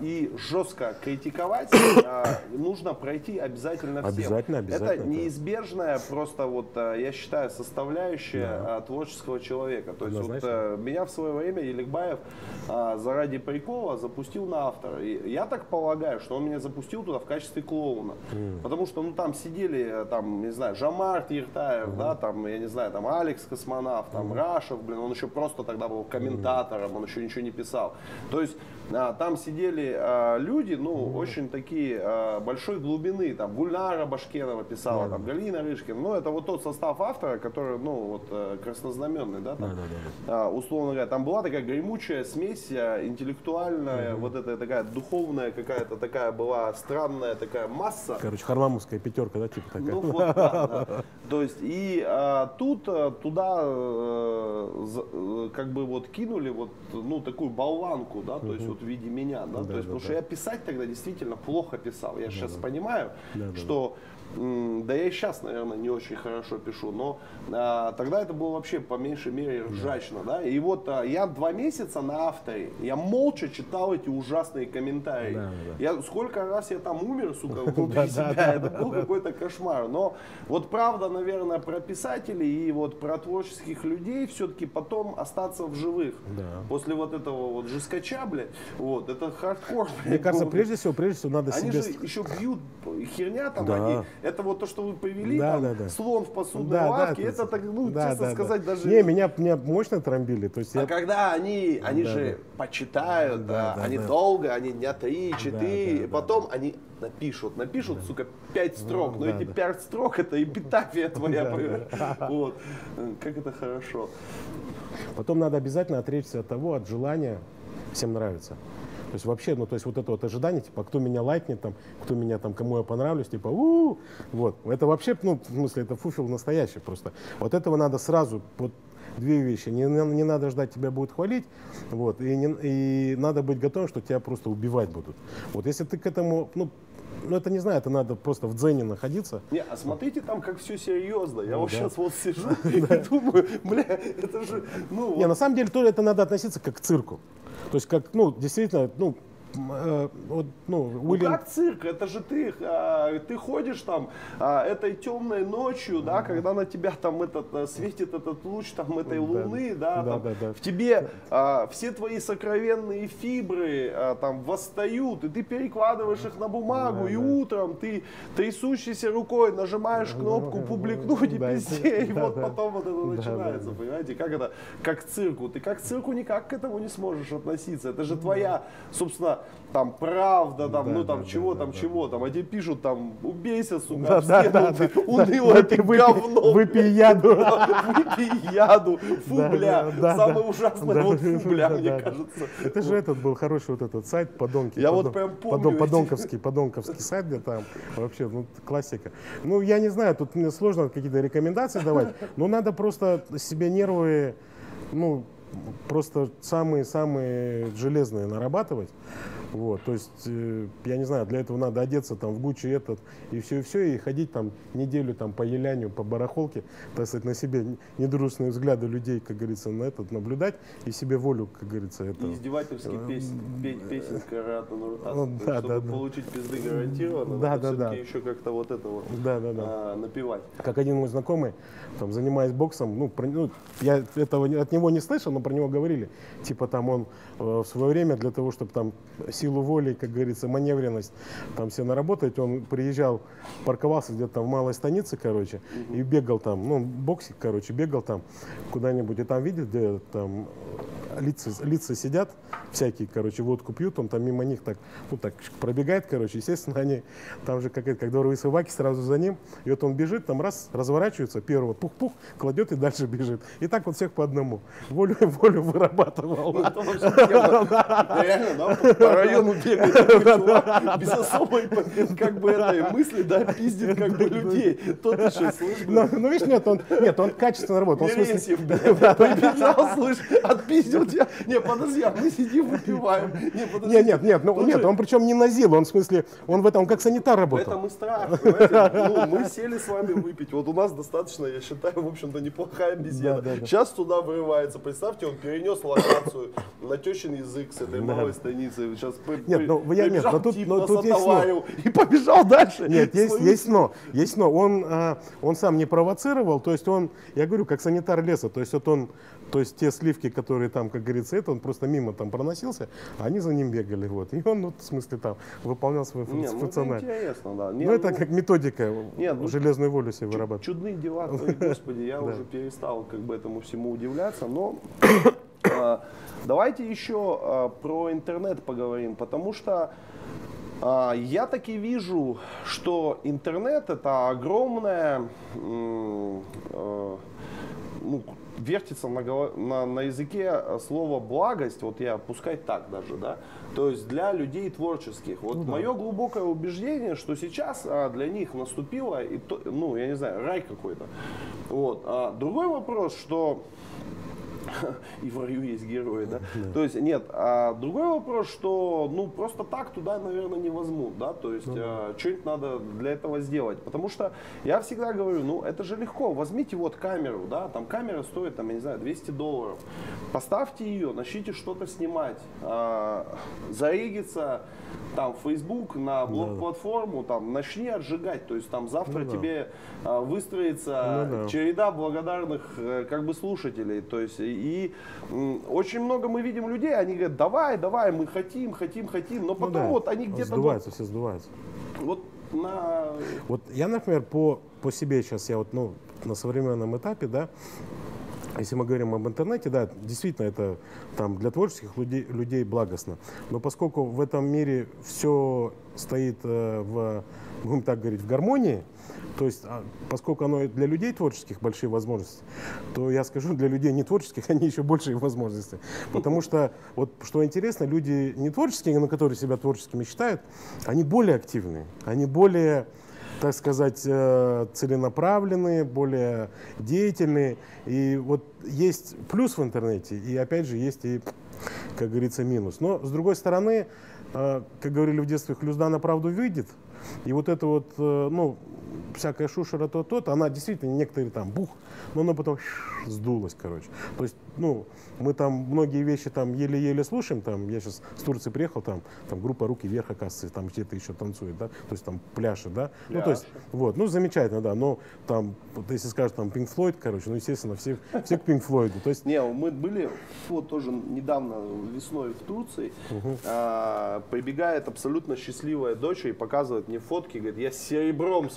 Speaker 1: и жестко критиковать, а, нужно пройти обязательно всем.
Speaker 2: Обязательно, обязательно.
Speaker 1: Это неизбежная просто вот, я считаю, составляющая да. творческого человека. То есть вот меня в свое время Еликбаев заради прикола запустил на автора. И я так полагаю, что он меня запустил туда в качестве клоуна. Mm. Потому что ну там сидели, там, не знаю, Жамарт Ертаев, mm. да, там, я не знаю, там Алекс Космонавт, там mm. Рашев, блин, он еще просто тогда был комментатором, mm. он еще ничего не писал. То есть dois. А, там сидели а, люди, ну, mm-hmm. очень такие а, большой глубины, там, Гульнара Башкенова писала, mm-hmm. там, Галина Рышкина, ну, это вот тот состав автора, который, ну, вот, э, краснознаменный, да, там, mm-hmm. а, условно говоря, там была такая гремучая смесь а, интеллектуальная, mm-hmm. вот эта такая духовная какая-то такая была странная такая масса.
Speaker 2: Короче, харламовская пятерка, да, типа такая?
Speaker 1: Ну, вот, да, да. То есть, и а, тут а, туда а, как бы вот кинули вот, ну, такую болванку, да, то есть, вот в виде меня, да, да то есть, да, потому да. что я писать тогда действительно плохо писал. Я да, сейчас да. понимаю, да, что да я и сейчас, наверное, не очень хорошо пишу, но а, тогда это было вообще по меньшей мере ржачно, да. И вот а, я два месяца на авторе, я молча читал эти ужасные комментарии. Да, да. Я сколько раз я там умер, сука, <laughs> внутри себя, это был какой-то кошмар. Но вот правда, наверное, про писателей и вот про творческих людей все-таки потом остаться в живых. После вот этого вот жескача, блядь, вот, это хардкор.
Speaker 2: Мне кажется, прежде всего, прежде всего надо.
Speaker 1: Они же еще бьют херня там, они это вот то, что вы привели, да, там, да, да. слон в посудной да, лавке, да, это, так, ну, да, честно да, сказать, да. даже...
Speaker 2: Не, меня, меня мощно трамбили. То есть
Speaker 1: а
Speaker 2: я...
Speaker 1: когда они, они да, же да. почитают, да, да, они да. долго, они дня три, четыре, да, да, потом да. они напишут, напишут, да. сука, пять строк, ну, но да, эти да. пять строк это эпитафия <laughs> твоя, вот, как это хорошо.
Speaker 2: Потом надо обязательно отречься от того, от желания всем нравится. То есть вообще, ну, то есть вот это вот ожидание, типа, кто меня лайкнет, там, кто меня там, кому я понравлюсь, типа, у, -у, -у вот. Это вообще, ну, в смысле, это фуфел настоящий просто. Вот этого надо сразу, вот две вещи. Не, не надо ждать, тебя будут хвалить, вот, и, не, и надо быть готовым, что тебя просто убивать будут. Вот если ты к этому, ну, ну, это не знаю, это надо просто в дзене находиться.
Speaker 1: Не, а смотрите там, как все серьезно. Я вот сейчас вот сижу <laughs> и думаю, бля, это же, ну...
Speaker 2: Не, на самом деле, то это надо относиться как к цирку. То есть, как, ну, действительно, ну,
Speaker 1: вот, ну, Уильям... ну как цирк, это же ты, а, ты ходишь там а, этой темной ночью, да, когда на тебя там этот э, светит этот луч там этой луны, да, да, там, да, да. в тебе а, все твои сокровенные фибры там восстают, и ты перекладываешь их на бумагу, да, и да. утром ты трясущейся рукой нажимаешь кнопку публикнуть и везде, и вот потом вот это начинается, понимаете, как это, как цирку, ты как к цирку никак к этому не сможешь относиться, это же твоя, собственно, там правда, там, да, ну там да, чего, да, там да, чего, там, а тебе пишут там, убейся, сука, да,
Speaker 2: да, да, да,
Speaker 1: уныло, ты говно.
Speaker 2: Выпей яду.
Speaker 1: Выпей яду, фу, бля, самое ужасное, вот фу, бля, мне кажется.
Speaker 2: Это же этот был хороший вот этот сайт, подонки.
Speaker 1: Я вот прям помню.
Speaker 2: Подонковский, подонковский сайт, где там вообще, ну, классика. Ну, я не знаю, тут мне сложно какие-то рекомендации давать, но надо просто себе нервы, ну, просто самые-самые железные нарабатывать. Вот, то есть, э, я не знаю, для этого надо одеться там в Гуччи этот, и все, и все, и ходить там неделю там по елянию, по барахолке, так сказать, на себе недружественные взгляды людей, как говорится, на этот наблюдать, и себе волю, как говорится, это...
Speaker 1: И издевательски петь, петь песен Карата Нуртаса,
Speaker 2: Ну, да,
Speaker 1: чтобы
Speaker 2: да, да.
Speaker 1: получить пизды гарантированно,
Speaker 2: Да, да, да.
Speaker 1: еще как-то вот это вот
Speaker 2: Да, да, да.
Speaker 1: а, напевать.
Speaker 2: как один мой знакомый, там, занимаясь боксом, ну, про- ну, я этого от него не слышал, но про него говорили. Типа там он э, в свое время для того, чтобы там силу воли, как говорится, маневренность, там все наработать, он приезжал, парковался где-то в малой станице, короче, и бегал там, ну, боксик, короче, бегал там куда-нибудь, и там видит, где там лица, лица сидят всякие, короче, водку пьют, он там мимо них так, ну так пробегает, короче, естественно, они там же как, это, как дворовые собаки сразу за ним, и вот он бежит, там раз, разворачивается, первого пух-пух, кладет и дальше бежит. И так вот всех по одному. Волю, <laughs> волю вырабатывал.
Speaker 1: Ну, <laughs> Реально, да, району бегает без особой как бы этой мысли, да, пиздит как бы людей. Тот еще, слышь,
Speaker 2: Ну, ну, видишь, нет, он, нет, он качественно работал.
Speaker 1: Мересьев, блядь, прибежал, слышь, отпиздил тебя. Не, подожди, а мы сидим, выпиваем. Не, подожди.
Speaker 2: нет, нет, нет, ну, нет, он причем не назил, он в смысле, он в этом он как санитар
Speaker 1: В
Speaker 2: работал.
Speaker 1: этом и страх? Ну, мы сели с вами выпить. Вот у нас достаточно, я считаю, в общем-то, неплохая беседа.
Speaker 2: Да, да, да.
Speaker 1: Сейчас туда вырывается. Представьте, он перенес локацию на тещин язык с этой малой станицы. Сейчас
Speaker 2: Нет, ну, я- нет, но тут- но тут есть но.
Speaker 1: и побежал дальше.
Speaker 2: Нет, есть, есть но, есть но. Он, а, он сам не провоцировал, то есть он, я говорю, как санитар леса, то есть вот он, то есть те сливки, которые там, как говорится, это, он просто мимо там проносился, они за ним бегали, вот. И он, ну, в смысле, там, выполнял свою
Speaker 1: Не, ну, это
Speaker 2: функциональ.
Speaker 1: интересно, да. Не,
Speaker 2: Ну, это
Speaker 1: ну,
Speaker 2: как методика,
Speaker 1: Нет, ну,
Speaker 2: железную волю себе вырабатывать.
Speaker 1: Чудные дела, господи, я <laughs> уже перестал как бы этому всему удивляться, но <coughs> а, давайте еще а, про интернет поговорим, потому что а, я таки вижу, что интернет это огромная, э, ну, вертится на, на, на языке э, слово благость, вот я пускай так даже, да, то есть для людей творческих. Вот мое глубокое убеждение, что сейчас а, для них наступило, и то, ну, я не знаю, рай какой-то. Вот. А другой вопрос, что <laughs> и в раю есть герои, да? То есть, нет, а другой вопрос, что, ну, просто так туда, наверное, не возьмут, да, то есть, а, что-нибудь надо для этого сделать, потому что я всегда говорю, ну, это же легко, возьмите вот камеру, да, там камера стоит, там, я не знаю, 200 долларов, поставьте ее, начните что-то снимать, а, зарегиться, там, в Facebook, на блок-платформу, там, начни отжигать, то есть, там, завтра
Speaker 2: Ну да.
Speaker 1: тебе а, выстроится
Speaker 2: Ну да.
Speaker 1: череда благодарных э, как бы слушателей. То есть и очень много мы видим людей, они говорят, давай, давай, мы хотим, хотим, хотим, но
Speaker 2: Ну
Speaker 1: потом
Speaker 2: да,
Speaker 1: вот они где-то вот,
Speaker 2: Сдуваются, все сдуваются.
Speaker 1: вот на
Speaker 2: Вот я, например, по, по себе сейчас, я вот, ну, на современном этапе, да, если мы говорим об интернете, да, действительно, это там для творческих людей, людей благостно. Но поскольку в этом мире все стоит э, в, будем так говорить, в гармонии, то есть, а, поскольку оно для людей творческих большие возможности, то я скажу, для людей не творческих <laughs> они еще большие возможности. Потому что, вот что интересно, люди не творческие, но которые себя творческими считают, они более активные, они более так сказать, э, целенаправленные, более деятельные. И вот есть плюс в интернете, и опять же есть и, как говорится, минус. Но с другой стороны, э, как говорили в детстве, хлюзда на правду выйдет. И вот это вот, э, ну, всякая шушера то-то, она действительно некоторые там бух, но она потом <laughs> сдулась, короче. То есть, ну, мы там многие вещи там еле-еле слушаем, там, я сейчас с Турции приехал, там, там группа «Руки вверх», оказывается, там где-то еще танцует, да, то есть там пляшет, да, ну, то есть, вот, ну, замечательно, да, но там, вот если скажешь, там, Pink Floyd, короче, ну, естественно, все, все к Pink Floyd, то есть,
Speaker 1: Не, мы были вот тоже недавно весной в Турции. А, прибегает абсолютно счастливая дочь и показывает мне фотки, говорит, я серебром. <laughs>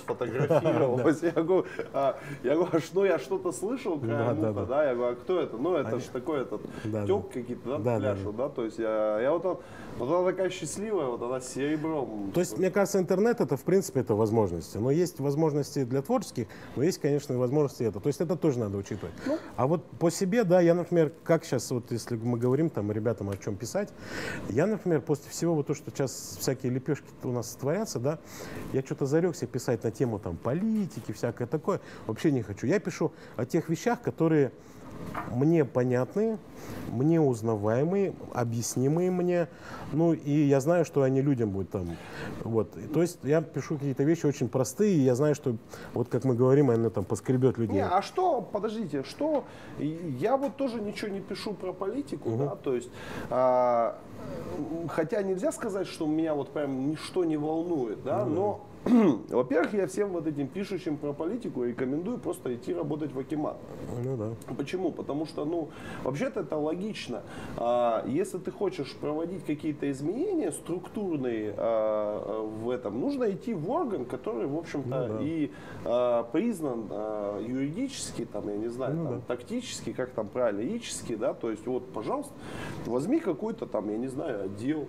Speaker 1: Я говорю, а, я говорю, а что я что-то слышал краем
Speaker 2: Да?
Speaker 1: Я говорю, а кто это? Ну, это же такой этот тёк какие-то, да, пляшут, да? То есть я, вот, вот она такая счастливая, вот она с серебром.
Speaker 2: То есть, мне кажется, интернет это, в принципе, это возможности. Но есть возможности для творческих, но есть, конечно, возможности это. То есть это тоже надо учитывать. А вот по себе, да, я, например, как сейчас, вот если мы говорим там ребятам о чем писать, я, например, после всего вот то, что сейчас всякие лепешки у нас творятся, да, я что-то зарекся писать на тему там политики, всякое такое, вообще не хочу. Я пишу о тех вещах, которые мне понятные, мне узнаваемые, объяснимые мне. Ну, и я знаю, что они людям будут там. Вот. И То есть я пишу какие-то вещи очень простые, и я знаю, что, вот как мы говорим, они там поскребет людей.
Speaker 1: Не, а что, подождите, что, я вот тоже ничего не пишу про политику, да, то есть, а, хотя нельзя сказать, что меня вот прям ничто не волнует, да, но, <clears throat> во-первых, я всем вот этим пишущим про политику рекомендую просто идти работать в Акимат.
Speaker 2: Ну да.
Speaker 1: Почему? Потому что, ну, вообще-то это логично. А, Если ты хочешь проводить какие-то изменения структурные а, в этом, нужно идти в орган, который, в общем-то,
Speaker 2: Ну да.
Speaker 1: и а, признан юридически, там, я не знаю,
Speaker 2: Ну
Speaker 1: там,
Speaker 2: да.
Speaker 1: тактически, как там правильно, этически, да, то есть, вот, пожалуйста, возьми какой-то там, я не знаю, отдел,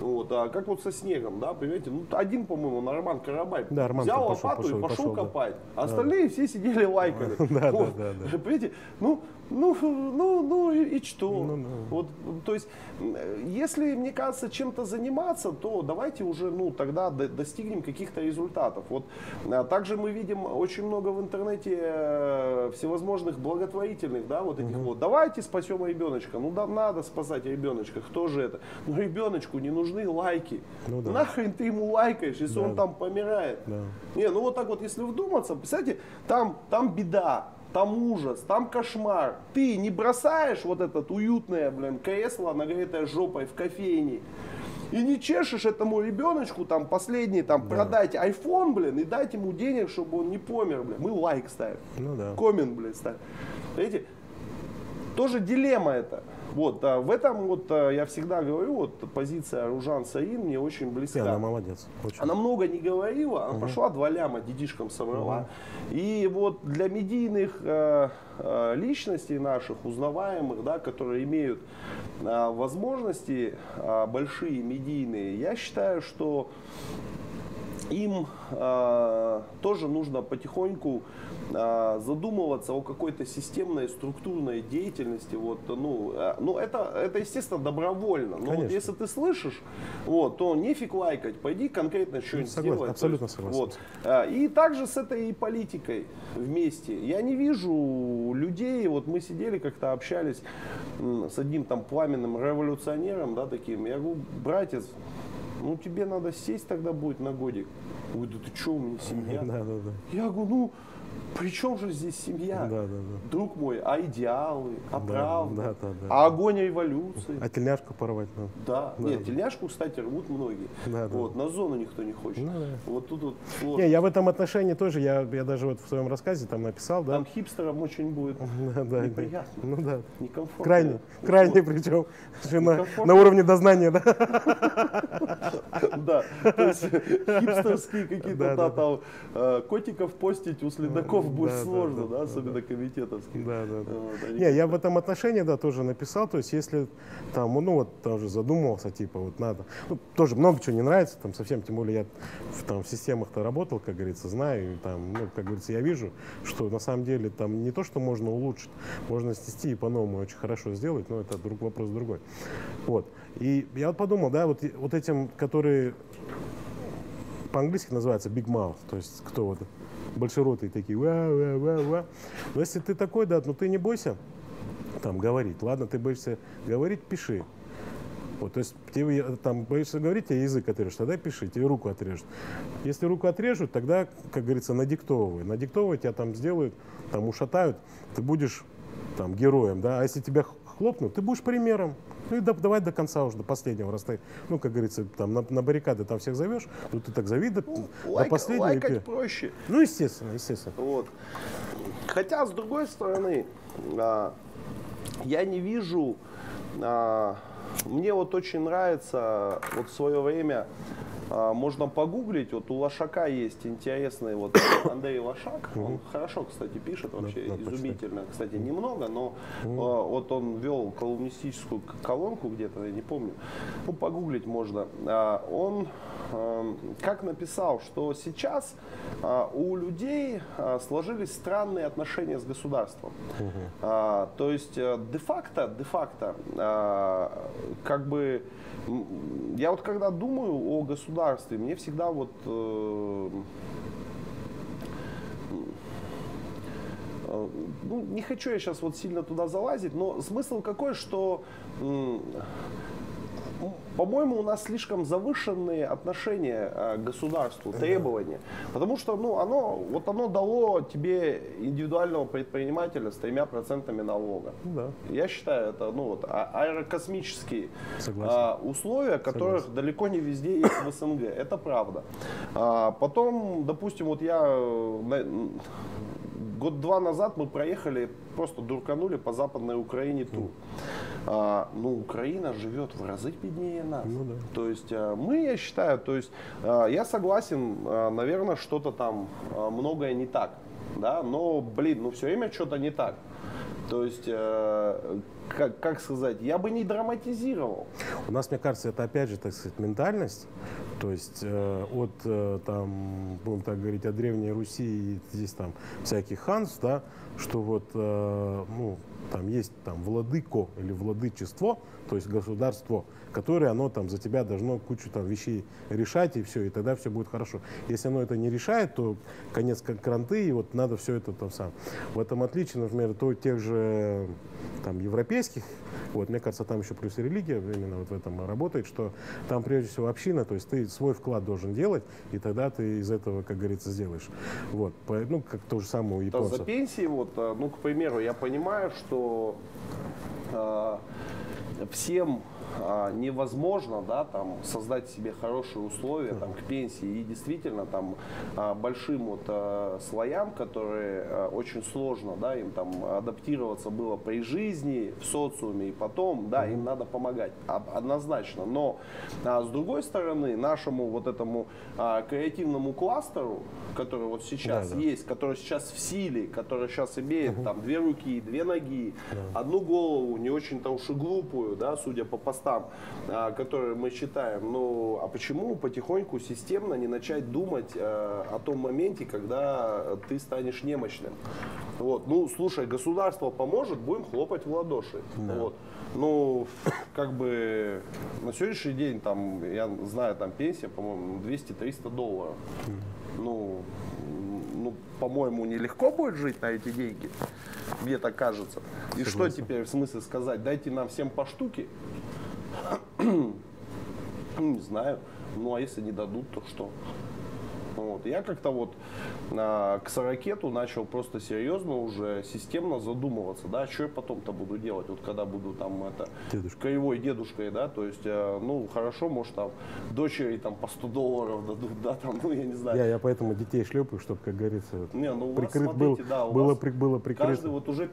Speaker 1: вот, а как вот со снегом, да, понимаете, ну, один, по-моему, Нарман Карабай
Speaker 2: Да, Арман
Speaker 1: взял
Speaker 2: пошел,
Speaker 1: лопату
Speaker 2: пошел,
Speaker 1: и пошел,
Speaker 2: пошел, да.
Speaker 1: копать, а остальные все сидели лайкали. <laughs>
Speaker 2: Да, да, да, да.
Speaker 1: Понимаете, ну, ну, ну, ну и, и что?
Speaker 2: Ну, ну.
Speaker 1: Вот, то есть, если, мне кажется, чем-то заниматься, то давайте уже, ну, тогда до- достигнем каких-то результатов. Вот а, также мы видим очень много в интернете э, всевозможных благотворительных, да, вот этих вот. Давайте спасем ребеночка. Ну да, надо спасать ребеночка. Кто же это? Ну ребеночку не нужны лайки.
Speaker 2: Ну да.
Speaker 1: Нахрен ты ему лайкаешь, если
Speaker 2: Да.
Speaker 1: он там помирает?
Speaker 2: Да.
Speaker 1: Не, ну вот так вот, если вдуматься, представьте, там, там беда, там ужас, там кошмар. Ты не бросаешь вот этот уютное, блин, кресло, нагретое жопой в кофейне, и не чешешь этому ребеночку там последний, там, продать iPhone, блин, и дать ему денег, чтобы он не помер, блин. Мы лайк ставим.
Speaker 2: Ну да.
Speaker 1: Коммент, блин, ставим. Понимаете? Тоже дилемма это. Вот, а в этом вот а, я всегда говорю, вот позиция Ружан Саин мне очень
Speaker 2: И
Speaker 1: близка.
Speaker 2: она молодец. Очень.
Speaker 1: Она много не говорила, она пошла два ляма детишкам собрала. И вот для медийных э, э, личностей наших, узнаваемых, да, которые имеют э, возможности э, большие медийные, я считаю, что им э, тоже нужно потихоньку э, задумываться о какой-то системной структурной деятельности. Вот, ну, э, ну это, это, естественно, добровольно. Но вот
Speaker 2: Конечно.
Speaker 1: если ты слышишь, вот, то нефиг лайкать, пойди конкретно что-нибудь
Speaker 2: согласен,
Speaker 1: сделай.
Speaker 2: абсолютно
Speaker 1: есть,
Speaker 2: согласен.
Speaker 1: Вот. А, И также с этой политикой вместе. Я не вижу людей, вот мы сидели как-то общались с одним там пламенным революционером, да, таким. Я говорю, братец, ну тебе надо сесть тогда будет на годик. Ой, да ты что, у меня семья. <laughs>
Speaker 2: Да, да, да.
Speaker 1: Я говорю, ну, при чем же здесь семья?
Speaker 2: Да, да, да.
Speaker 1: Друг мой, а идеалы, а
Speaker 2: Да,
Speaker 1: правда,
Speaker 2: да, да, да.
Speaker 1: а огонь революции.
Speaker 2: А тельняшку порвать надо.
Speaker 1: Да,
Speaker 2: Да.
Speaker 1: нет, тельняшку, кстати, рвут многие.
Speaker 2: Да, да.
Speaker 1: вот, на зону никто не хочет.
Speaker 2: Ну, да.
Speaker 1: Вот тут вот сложно.
Speaker 2: Не, я в этом отношении тоже, я, я даже вот в своем рассказе там написал, да.
Speaker 1: Там хипстерам очень будет <laughs>
Speaker 2: Да, да,
Speaker 1: неприятно,
Speaker 2: Ну да.
Speaker 1: некомфортно.
Speaker 2: Крайне, крайне причем на, на уровне дознания, да. <laughs>
Speaker 1: Да, то есть <laughs> хипстерские какие-то
Speaker 2: Да,
Speaker 1: да,
Speaker 2: да.
Speaker 1: там э, котиков постить у следаков будет
Speaker 2: Да, да,
Speaker 1: сложно,
Speaker 2: да,
Speaker 1: да,
Speaker 2: да,
Speaker 1: особенно комитетовские.
Speaker 2: Да, да, да.
Speaker 1: Вот, они
Speaker 2: Не, я в этом отношении, да, тоже написал, то есть если там, ну вот тоже задумывался, типа вот надо, ну тоже много чего не нравится, там совсем, тем более я в, там в системах-то работал, как говорится, знаю, и там, ну, как говорится, я вижу, что на самом деле там не то, что можно улучшить, можно снести и по-новому очень хорошо сделать, но это друг вопрос другой. Вот. И я вот подумал, да, вот, вот этим, которые по-английски называется big mouth, то есть кто вот большеротые такие, ва, ва, ва, ва. Но если ты такой, да, ну ты не бойся там говорить. Ладно, ты боишься говорить, пиши. Вот, то есть тебе э, там боишься говорить, тебе язык отрежут, тогда пиши, тебе руку отрежут. Если руку отрежут, тогда, как говорится, надиктовывай. Надиктовывай тебя там сделают, там ушатают, ты будешь там героем, да. А если тебя х- хлопнут, ты будешь примером. Ну и да- давай до конца уже, до последнего расстоя. Ну, как говорится, там на, на баррикады там всех зовешь, ну ты так зови до, до
Speaker 1: Лайк-
Speaker 2: последнего. и
Speaker 1: лайкать
Speaker 2: пи-
Speaker 1: проще.
Speaker 2: Ну, естественно, естественно.
Speaker 1: Вот. Хотя, с другой стороны, а, я не вижу, а, мне вот очень нравится, вот в свое время можно погуглить, вот у Лошака есть интересный вот <coughs> Андрей Лошак, он хорошо, кстати, пишет вообще,
Speaker 2: надо почитать.
Speaker 1: изумительно, кстати, немного, но а, вот он вел колумнистическую колонку где-то, я не помню, ну, погуглить можно. А, Он а, как написал, что сейчас а, у людей а, сложились странные отношения с государством. А, То есть э, де-факто, де-факто, а, как бы, я вот когда думаю о государстве, мне всегда вот э, э, ну, не хочу я сейчас вот сильно туда залазить, но смысл какой, что по-моему, у нас слишком завышенные отношения э, к государству, требования. Потому что ну, оно, вот оно дало тебе индивидуального предпринимателя с тремя процентами налога. Да. Я считаю, это ну, вот, а, аэрокосмические а, условия, которых Согласен. далеко не везде есть в СНГ. Это правда. А, потом, допустим, вот я э, год-два назад мы проехали, просто дурканули по Западной Украине тур. А, ну, Украина живет в разы беднее нас. Ну, да. То есть а, мы, я считаю, то есть а, я согласен, а, наверное, что-то там многое не так. Да, но, блин, ну все время что-то не так. То есть, э, как, как сказать, я бы не драматизировал.
Speaker 2: У нас, мне кажется, это опять же, так сказать, ментальность. То есть э, от, э, там, будем так говорить, от Древней Руси и здесь там всяких ханств, да, что вот, э, ну, там есть там владыко или владычество, то есть государство, которое оно там за тебя должно кучу там вещей решать и все, и тогда все будет хорошо. Если оно это не решает, то конец как кранты, и вот надо все это там сам. В этом отличие, например, то тех же там европейских, вот, мне кажется, там еще плюс религия именно вот в этом работает, что там прежде всего община, то есть ты свой вклад должен делать, и тогда ты из этого, как говорится, сделаешь. Вот, ну, как то же самое у японцев.
Speaker 1: за пенсии, вот, э, ну, к примеру, я понимаю, что э, всем а, невозможно да, там, создать себе хорошие условия там, к пенсии. И действительно там, а, большим вот, а, слоям, которые очень сложно да, им там, адаптироваться было при жизни, в социуме и потом, да, им надо помогать однозначно. Но с другой стороны, нашему вот этому креативному кластеру, который вот сейчас да, да. есть, который сейчас в силе, который сейчас имеет там две руки, две ноги, да. одну голову, не очень-то уж и глупую, да, судя по постам постам, а, которые мы считаем, ну а почему потихоньку системно не начать думать а, о том моменте, когда ты станешь немощным? Вот, ну слушай, государство поможет, будем хлопать в ладоши. Да. Вот. Ну, <coughs> как бы на сегодняшний день там, я знаю, там пенсия, по-моему, 200-300 долларов. Ну, ну, по-моему, нелегко будет жить на эти деньги, мне так кажется. И Согласен. что теперь в смысле сказать? Дайте нам всем по штуке. Не знаю. Ну а если не дадут, то что? Вот. Я как-то вот а, к сорокету начал просто серьезно уже системно задумываться, да, что я потом-то буду делать, вот когда буду там это Дедушка. краевой дедушкой, да, то есть, а, ну, хорошо, может там дочери там по 100 долларов дадут, да, там, ну, я не знаю.
Speaker 2: Я, я поэтому детей шлепаю, чтобы, как говорится,
Speaker 1: не, ну, прикрыт вас, смотрите,
Speaker 2: был,
Speaker 1: да,
Speaker 2: было, вас было прикрыто.
Speaker 1: Каждый вот уже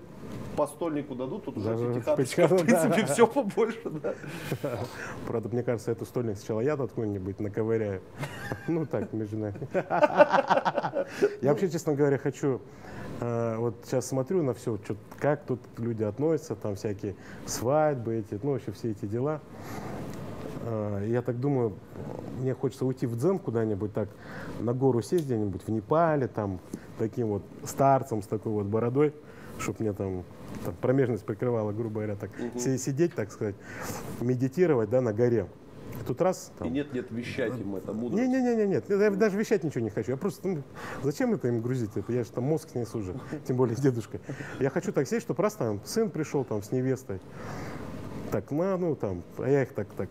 Speaker 1: по стольнику дадут, тут уже пятихаточка, в принципе, все побольше, да. <laughs>
Speaker 2: Правда, мне кажется, эту стольник сначала я откуда-нибудь наковыряю. <laughs> Ну так, между нами. <laughs> Я вообще, честно говоря, хочу э, вот сейчас смотрю на все, как тут люди относятся, там всякие свадьбы эти, ну вообще все эти дела. Э, я так думаю, мне хочется уйти в дзен куда-нибудь так, на гору сесть где-нибудь в Непале, там, таким вот старцем с такой вот бородой, чтобы мне там там, промежность прикрывала, грубо говоря, так угу. сидеть, так сказать, медитировать, да, на горе. Тут раз.
Speaker 1: Там, и нет, нет, вещать им это
Speaker 2: мудрость. Не, не, не, не, нет, я даже вещать ничего не хочу. Я просто, ну, зачем это им грузить? Это я же там мозг снесу уже, <laughs> тем более дедушка. Я хочу так сесть, чтобы раз там сын пришел там с невестой, так, ну, ну там, а я их так, так,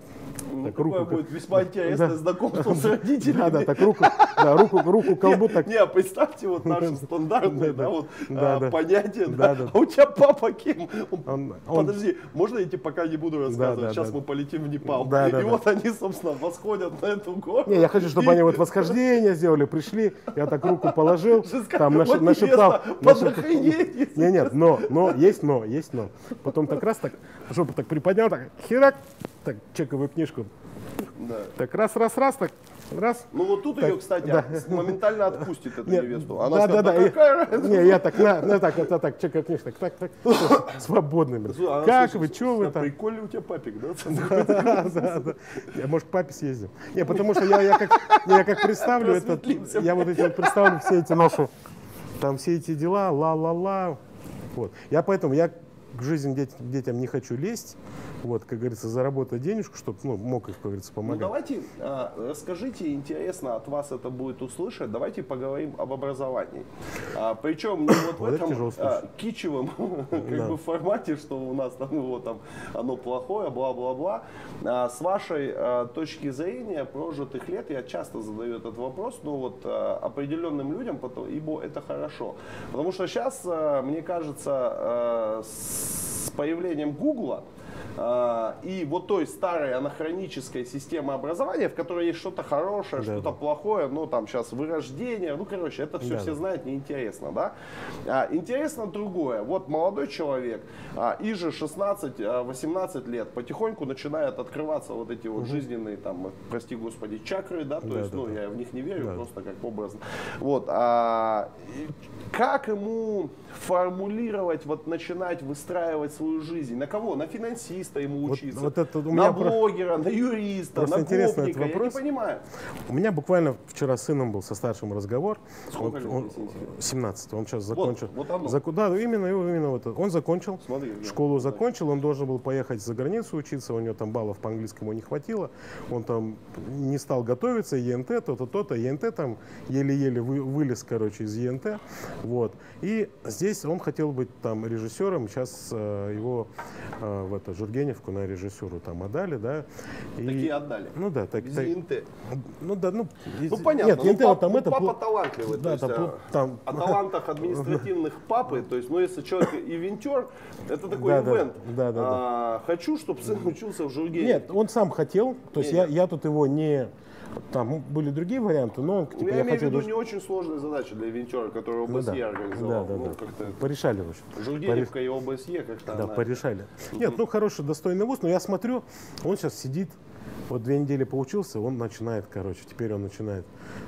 Speaker 1: ну, так руку. будет весьма интересное <laughs> да. знакомство с родителями. <laughs> Да,
Speaker 2: да, так руку, да, руку, руку <laughs> колбу так.
Speaker 1: Не, представьте вот наши стандартные, да, вот а, понятия, да. А у тебя папа кем? Подожди, можно я тебе пока не буду рассказывать? Сейчас мы полетим в Непал. И вот они, собственно, восходят на эту гору.
Speaker 2: Не, я хочу, чтобы они вот восхождение сделали, пришли, я так руку положил, там нашептал. Не, нет, но, но, есть но, есть но. Потом так раз так, жопу так приподнял поднял, так, херак, так, чековую книжку. Да. Так раз, раз, раз, так, раз.
Speaker 1: Ну вот тут так, ее, кстати, да. моментально отпустит эту Нет, невесту.
Speaker 2: Она да, скажет, да, да, какая я, <laughs> Не, я так, на, на, так, это так, чековая книжка, так, так, так, <laughs> свободный. Слушай, как вы, что вы там?
Speaker 1: Прикольный у тебя папик, да? <laughs>
Speaker 2: Да, да, да. Я, может, к папе съездим. Не, потому что я, я, как, я как представлю этот, я вот эти вот представлю все эти наши, там все эти дела, ла-ла-ла. Вот. Я поэтому, я к жизни дет- детям не хочу лезть, вот, как говорится, заработать денежку, чтобы, ну, мог их, как говорится,
Speaker 1: Ну
Speaker 2: помогать.
Speaker 1: давайте а, расскажите, интересно от вас это будет услышать. Давайте поговорим об образовании. А, причем не вот в <coughs>
Speaker 2: Вот это
Speaker 1: этом а, кичевом <laughs> как
Speaker 2: Да.
Speaker 1: бы формате, что у нас там его там оно плохое, бла-бла-бла. А, с вашей а, точки зрения прожитых лет я часто задаю этот вопрос, но вот а, определенным людям, потом- ибо это хорошо. Потому что сейчас, мне кажется, а, с появлением Гугла и вот той старой анахронической системы образования, в которой есть что-то хорошее,
Speaker 2: Да,
Speaker 1: что-то
Speaker 2: да.
Speaker 1: плохое, ну там сейчас вырождение, ну короче, это все
Speaker 2: Да,
Speaker 1: все
Speaker 2: да.
Speaker 1: знают, неинтересно, да? А, интересно другое. Вот молодой человек, а, и же 16-18 лет, потихоньку начинают открываться вот эти вот жизненные там, прости господи, чакры, да, то
Speaker 2: Да,
Speaker 1: есть,
Speaker 2: да,
Speaker 1: ну
Speaker 2: да.
Speaker 1: я в них не верю,
Speaker 2: Да.
Speaker 1: просто как образно. Вот, а, как ему формулировать, вот начинать выстраивать свою жизнь? На кого? На финансиста ему
Speaker 2: Вот-
Speaker 1: учиться?
Speaker 2: вот это у
Speaker 1: на
Speaker 2: меня про-
Speaker 1: блогера, на юриста,
Speaker 2: Просто
Speaker 1: на
Speaker 2: интересный этот
Speaker 1: гопника? Я не
Speaker 2: вопрос.
Speaker 1: понимаю.
Speaker 2: У меня буквально вчера с сыном был со старшим разговор.
Speaker 1: Сколько
Speaker 2: Он-
Speaker 1: лет,
Speaker 2: он-
Speaker 1: если интересно?
Speaker 2: 17 он сейчас закончил.
Speaker 1: вот оно.
Speaker 2: Заку- да, именно, именно вот это. Он закончил,
Speaker 1: Смотри, да.
Speaker 2: школу закончил, он должен был поехать за границу учиться, у него там баллов по английскому не хватило, он там не стал готовиться, ЕНТ, то-то, то-то, ЕНТ там еле-еле вы- вылез, короче, из ЕНТ, вот. И здесь он хотел быть там режиссером, сейчас э, его э, в это, Жургеневку на режиссуру там отдали, да. И-
Speaker 1: Такие отдали.
Speaker 2: Ну да, так,
Speaker 1: Без
Speaker 2: так-
Speaker 1: ЕНТ.
Speaker 2: ну да, ну, из-
Speaker 1: Ну понятно,
Speaker 2: Нет,
Speaker 1: ну,
Speaker 2: ЕНТ
Speaker 1: пап-
Speaker 2: вот там
Speaker 1: ну,
Speaker 2: это
Speaker 1: папа талантливый.
Speaker 2: Да,
Speaker 1: то есть,
Speaker 2: там,
Speaker 1: а,
Speaker 2: там-
Speaker 1: О талантах административных <laughs> папы, то есть, ну если человек ивентер, это такой
Speaker 2: Да, да,
Speaker 1: ивент.
Speaker 2: да, да,
Speaker 1: А, Хочу, чтобы сын учился в Жургене.
Speaker 2: Нет, он сам хотел, то есть я, я тут его не... Там были другие варианты, но он,
Speaker 1: Ну,
Speaker 2: типа,
Speaker 1: я,
Speaker 2: я,
Speaker 1: имею в
Speaker 2: хотел...
Speaker 1: виду не очень сложная задача для ивентера, который
Speaker 2: Ну
Speaker 1: ОБСЕ
Speaker 2: да,
Speaker 1: организовал.
Speaker 2: да, да,
Speaker 1: ну,
Speaker 2: да. Порешали, в общем.
Speaker 1: Жургеневка и ОБСЕ как-то
Speaker 2: Да,
Speaker 1: она-
Speaker 2: порешали. <laughs> Нет, ну хороший, достойный вуз, но я смотрю, он сейчас сидит, вот две недели поучился, он начинает, короче, теперь он начинает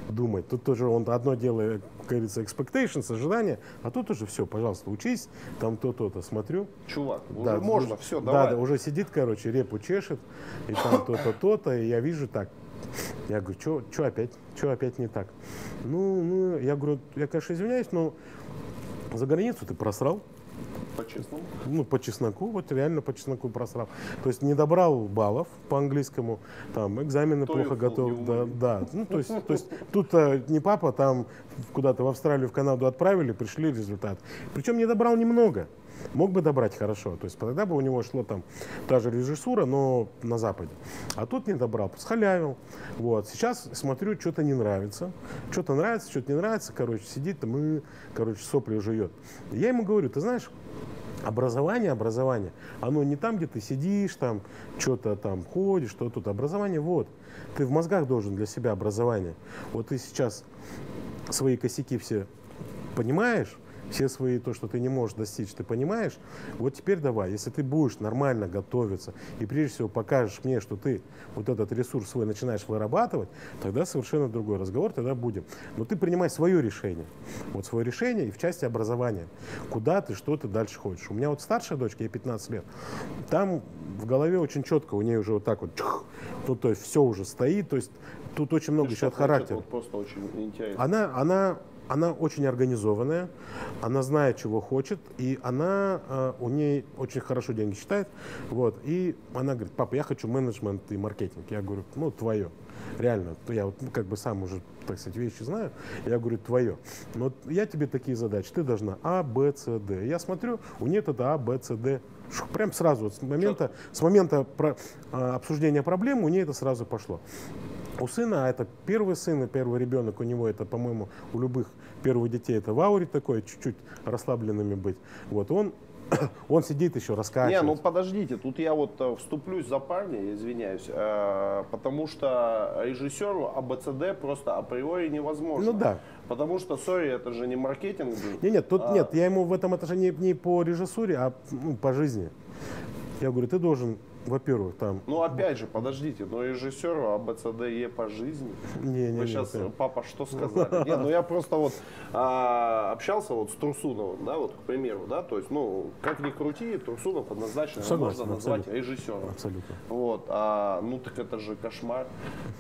Speaker 2: думать. Тут тоже он одно дело, как говорится, expectations, ожидания, а тут уже все, пожалуйста, учись, там то-то-то, смотрю.
Speaker 1: Чувак, уже
Speaker 2: Да,
Speaker 1: можно,
Speaker 2: уже-
Speaker 1: все,
Speaker 2: да,
Speaker 1: давай.
Speaker 2: Да, уже сидит, короче, репу чешет, и там то-то, то-то, и я вижу так. Я говорю, что опять, что опять не так? Ну, ну, я говорю, я, конечно, извиняюсь, но за границу ты просрал,
Speaker 1: По-честному.
Speaker 2: ну, по чесноку, вот реально по чесноку просрал. То есть не добрал баллов по английскому, там экзамены
Speaker 1: TOEFL
Speaker 2: плохо готов.
Speaker 1: не
Speaker 2: Да, да. Ну, то есть, то есть тут э, не папа, там куда-то в Австралию, в Канаду отправили, пришли результат. Причем не добрал немного. Мог бы добрать хорошо. То есть тогда бы у него шло там та же режиссура, но на Западе. А тут не добрал, схалявил. Вот. Сейчас смотрю, что-то не нравится. Что-то нравится, что-то не нравится. Короче, сидит там и, короче, сопли жует. Я ему говорю, ты знаешь, Образование, образование, оно не там, где ты сидишь, там, что-то там ходишь, что тут. Образование вот. Ты в мозгах должен для себя образование. Вот ты сейчас свои косяки все понимаешь, все свои, то, что ты не можешь достичь, ты понимаешь, вот теперь давай, если ты будешь нормально готовиться и прежде всего покажешь мне, что ты вот этот ресурс свой начинаешь вырабатывать, тогда совершенно другой разговор, тогда будем. Но ты принимай свое решение, вот свое решение и в части образования, куда ты, что ты дальше хочешь. У меня вот старшая дочка, ей 15 лет, там в голове очень четко, у нее уже вот так вот, чух, ну то есть все уже стоит, то есть тут очень много еще от характера.
Speaker 1: Вот просто очень интересно.
Speaker 2: Она, она, она очень организованная, она знает, чего хочет, и она, э, у ней очень хорошо деньги считает, вот, и она говорит, папа, я хочу менеджмент и маркетинг. Я говорю, ну, твое, реально, я вот ну, как бы сам уже, так сказать, вещи знаю, я говорю, твое. Но вот я тебе такие задачи, ты должна А, Б, С, Д. Я смотрю, у нее это А, Б, С, Д. Прям сразу, вот с момента, с момента про- а, обсуждения проблем у нее это сразу пошло. У сына, а это первый сын и первый ребенок, у него это, по-моему, у любых первых детей это в ауре такое, чуть-чуть расслабленными быть. Вот он, <coughs> он сидит еще
Speaker 1: Не,
Speaker 2: раскачивает.
Speaker 1: ну подождите, тут я вот э, вступлюсь за парня, извиняюсь, э, потому что режиссеру АБЦД просто априори невозможно.
Speaker 2: Ну да.
Speaker 1: Потому что, сори, это же не маркетинг.
Speaker 2: Нет, нет, тут
Speaker 1: А.
Speaker 2: нет, я ему в этом отношении не по режиссуре, а ну, по жизни. Я говорю, ты должен во-первых, там...
Speaker 1: Ну, опять же, подождите, но режиссеру АБЦДЕ по жизни.
Speaker 2: Не, не,
Speaker 1: Вы
Speaker 2: не,
Speaker 1: сейчас,
Speaker 2: это-
Speaker 1: папа, что сказали? Нет, ну я просто вот а, общался вот с Турсуновым, да, вот, к примеру, да, то есть, ну, как ни крути, Турсунов однозначно
Speaker 2: Согласен,
Speaker 1: можно назвать
Speaker 2: абсолютно.
Speaker 1: режиссером.
Speaker 2: Абсолютно.
Speaker 1: Вот, а, ну так это же кошмар.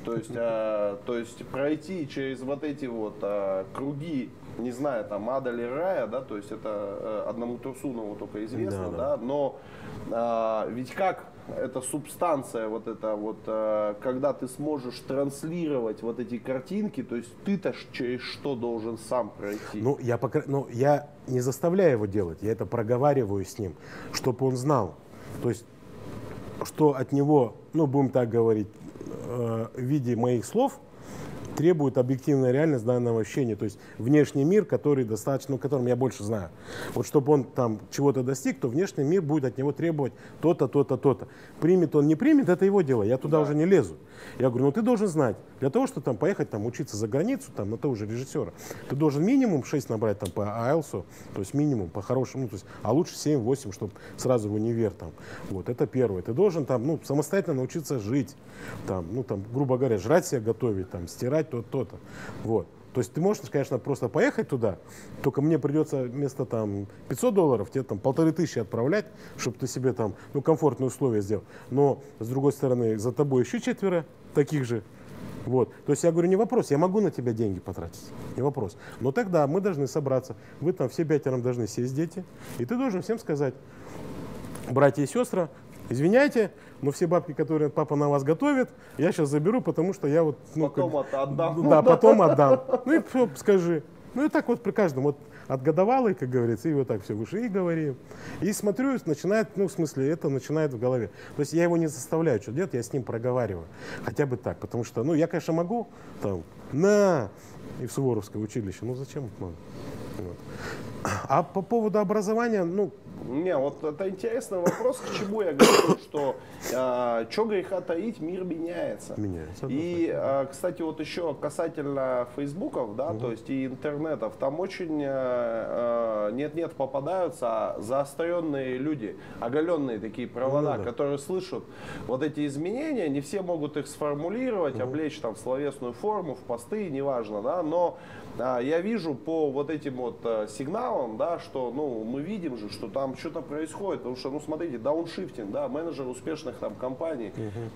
Speaker 1: То есть, а, то есть пройти через вот эти вот а, круги, не знаю, там ада или рая, да, то есть это э, одному Турсунову только известно,
Speaker 2: Да,
Speaker 1: да,
Speaker 2: да.
Speaker 1: но а, ведь как эта субстанция, вот это вот, а, когда ты сможешь транслировать вот эти картинки, то есть ты-то через что должен сам пройти?
Speaker 2: Ну, я, покра- ну, я не заставляю его делать, я это проговариваю с ним, чтобы он знал. То есть, что от него, ну, будем так говорить, э, в виде моих слов, требует объективная реальность данного ощущения, то есть внешний мир, который достаточно, ну, которым я больше знаю. Вот чтобы он там чего-то достиг, то внешний мир будет от него требовать то-то, то-то, то-то. Примет он, не примет, это его дело, я туда уже не лезу. Я говорю, ну ты должен знать, для того, чтобы там поехать там учиться за границу, там на того же режиссера, ты должен минимум 6 набрать там по АЭЛСу, то есть минимум по хорошему, ну, то есть, а лучше 7-8, чтобы сразу в универ там. Вот, это первое. Ты должен там, ну, самостоятельно научиться жить, там, ну, там, грубо говоря, жрать себе готовить, там, стирать то-то, то-то. Вот. То есть ты можешь, конечно, просто поехать туда, только мне придется вместо там 500 долларов тебе там полторы тысячи отправлять, чтобы ты себе там ну, комфортные условия сделал. Но, с другой стороны, за тобой еще четверо таких же. Вот. То есть я говорю, не вопрос, я могу на тебя деньги потратить, не вопрос. Но тогда мы должны собраться, вы там все пятером должны сесть дети, и ты должен всем сказать, братья и сестры, извиняйте, но все бабки, которые папа на вас готовит, я сейчас заберу, потому что я вот... Ну,
Speaker 1: Потом
Speaker 2: как-
Speaker 1: отдам.
Speaker 2: Да, потом отдам. Ну и всё, скажи. Ну и так вот при каждом. Вот от годовалой, как говорится, и вот так все выше и говорим. И смотрю, начинает, ну в смысле, это начинает в голове. То есть я его не заставляю что делать, я с ним проговариваю. Хотя бы так, потому что, ну я, конечно, могу, там, на, и в Суворовское училище, ну зачем это надо? Вот. А по поводу образования, ну,
Speaker 1: Не, вот это интересный вопрос, к чему я говорю, что э, что греха таить, мир меняется.
Speaker 2: Меняется,
Speaker 1: И, э, кстати, вот еще касательно фейсбуков, да, то есть и интернетов, там очень э, нет-нет попадаются заостренные люди, оголенные такие провода,
Speaker 2: Ну да.
Speaker 1: которые слышат вот эти изменения, не все могут их сформулировать, облечь там в словесную форму, в посты, неважно, да, но а, я вижу по вот этим вот а, сигналам, да, что, ну, мы видим же, что там что-то происходит, потому что, ну, смотрите, дауншифтинг, да, менеджеры успешных там компаний,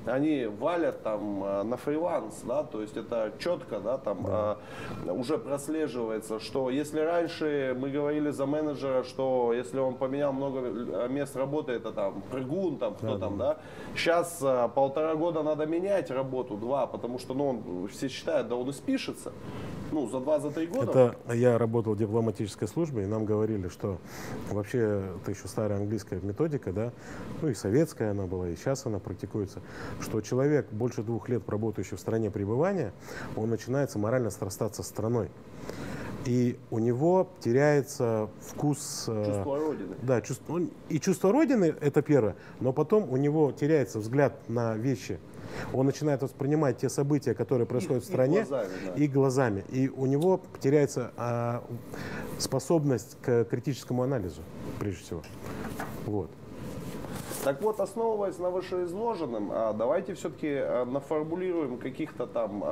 Speaker 1: они валят там а, на фриланс, да, то есть это четко, да, там а, уже прослеживается, что если раньше мы говорили за менеджера, что если он поменял много э, мест работы, это там прыгун, там кто там, да, сейчас а, полтора года надо менять работу, два, потому что, ну, он, все считают, да он и спишется, ну, за два, за три года.
Speaker 2: Это я работал в дипломатической службе, и нам говорили, что вообще это еще старая английская методика, да, ну и советская она была, и сейчас она практикуется, что человек, больше двух лет работающий в стране пребывания, он начинает морально срастаться с страной. И у него теряется вкус... э,
Speaker 1: Чувство родины.
Speaker 2: Да, чувство, он- и чувство Родины – это первое, но потом у него теряется взгляд на вещи. Он начинает воспринимать те события, которые происходят
Speaker 1: И-
Speaker 2: в
Speaker 1: и
Speaker 2: стране,
Speaker 1: глазами, да.
Speaker 2: и глазами. И у него теряется а, способность к критическому анализу, прежде всего. Вот.
Speaker 1: Так вот, основываясь на вышеизложенном, а, давайте все-таки а, наформулируем каких-то там,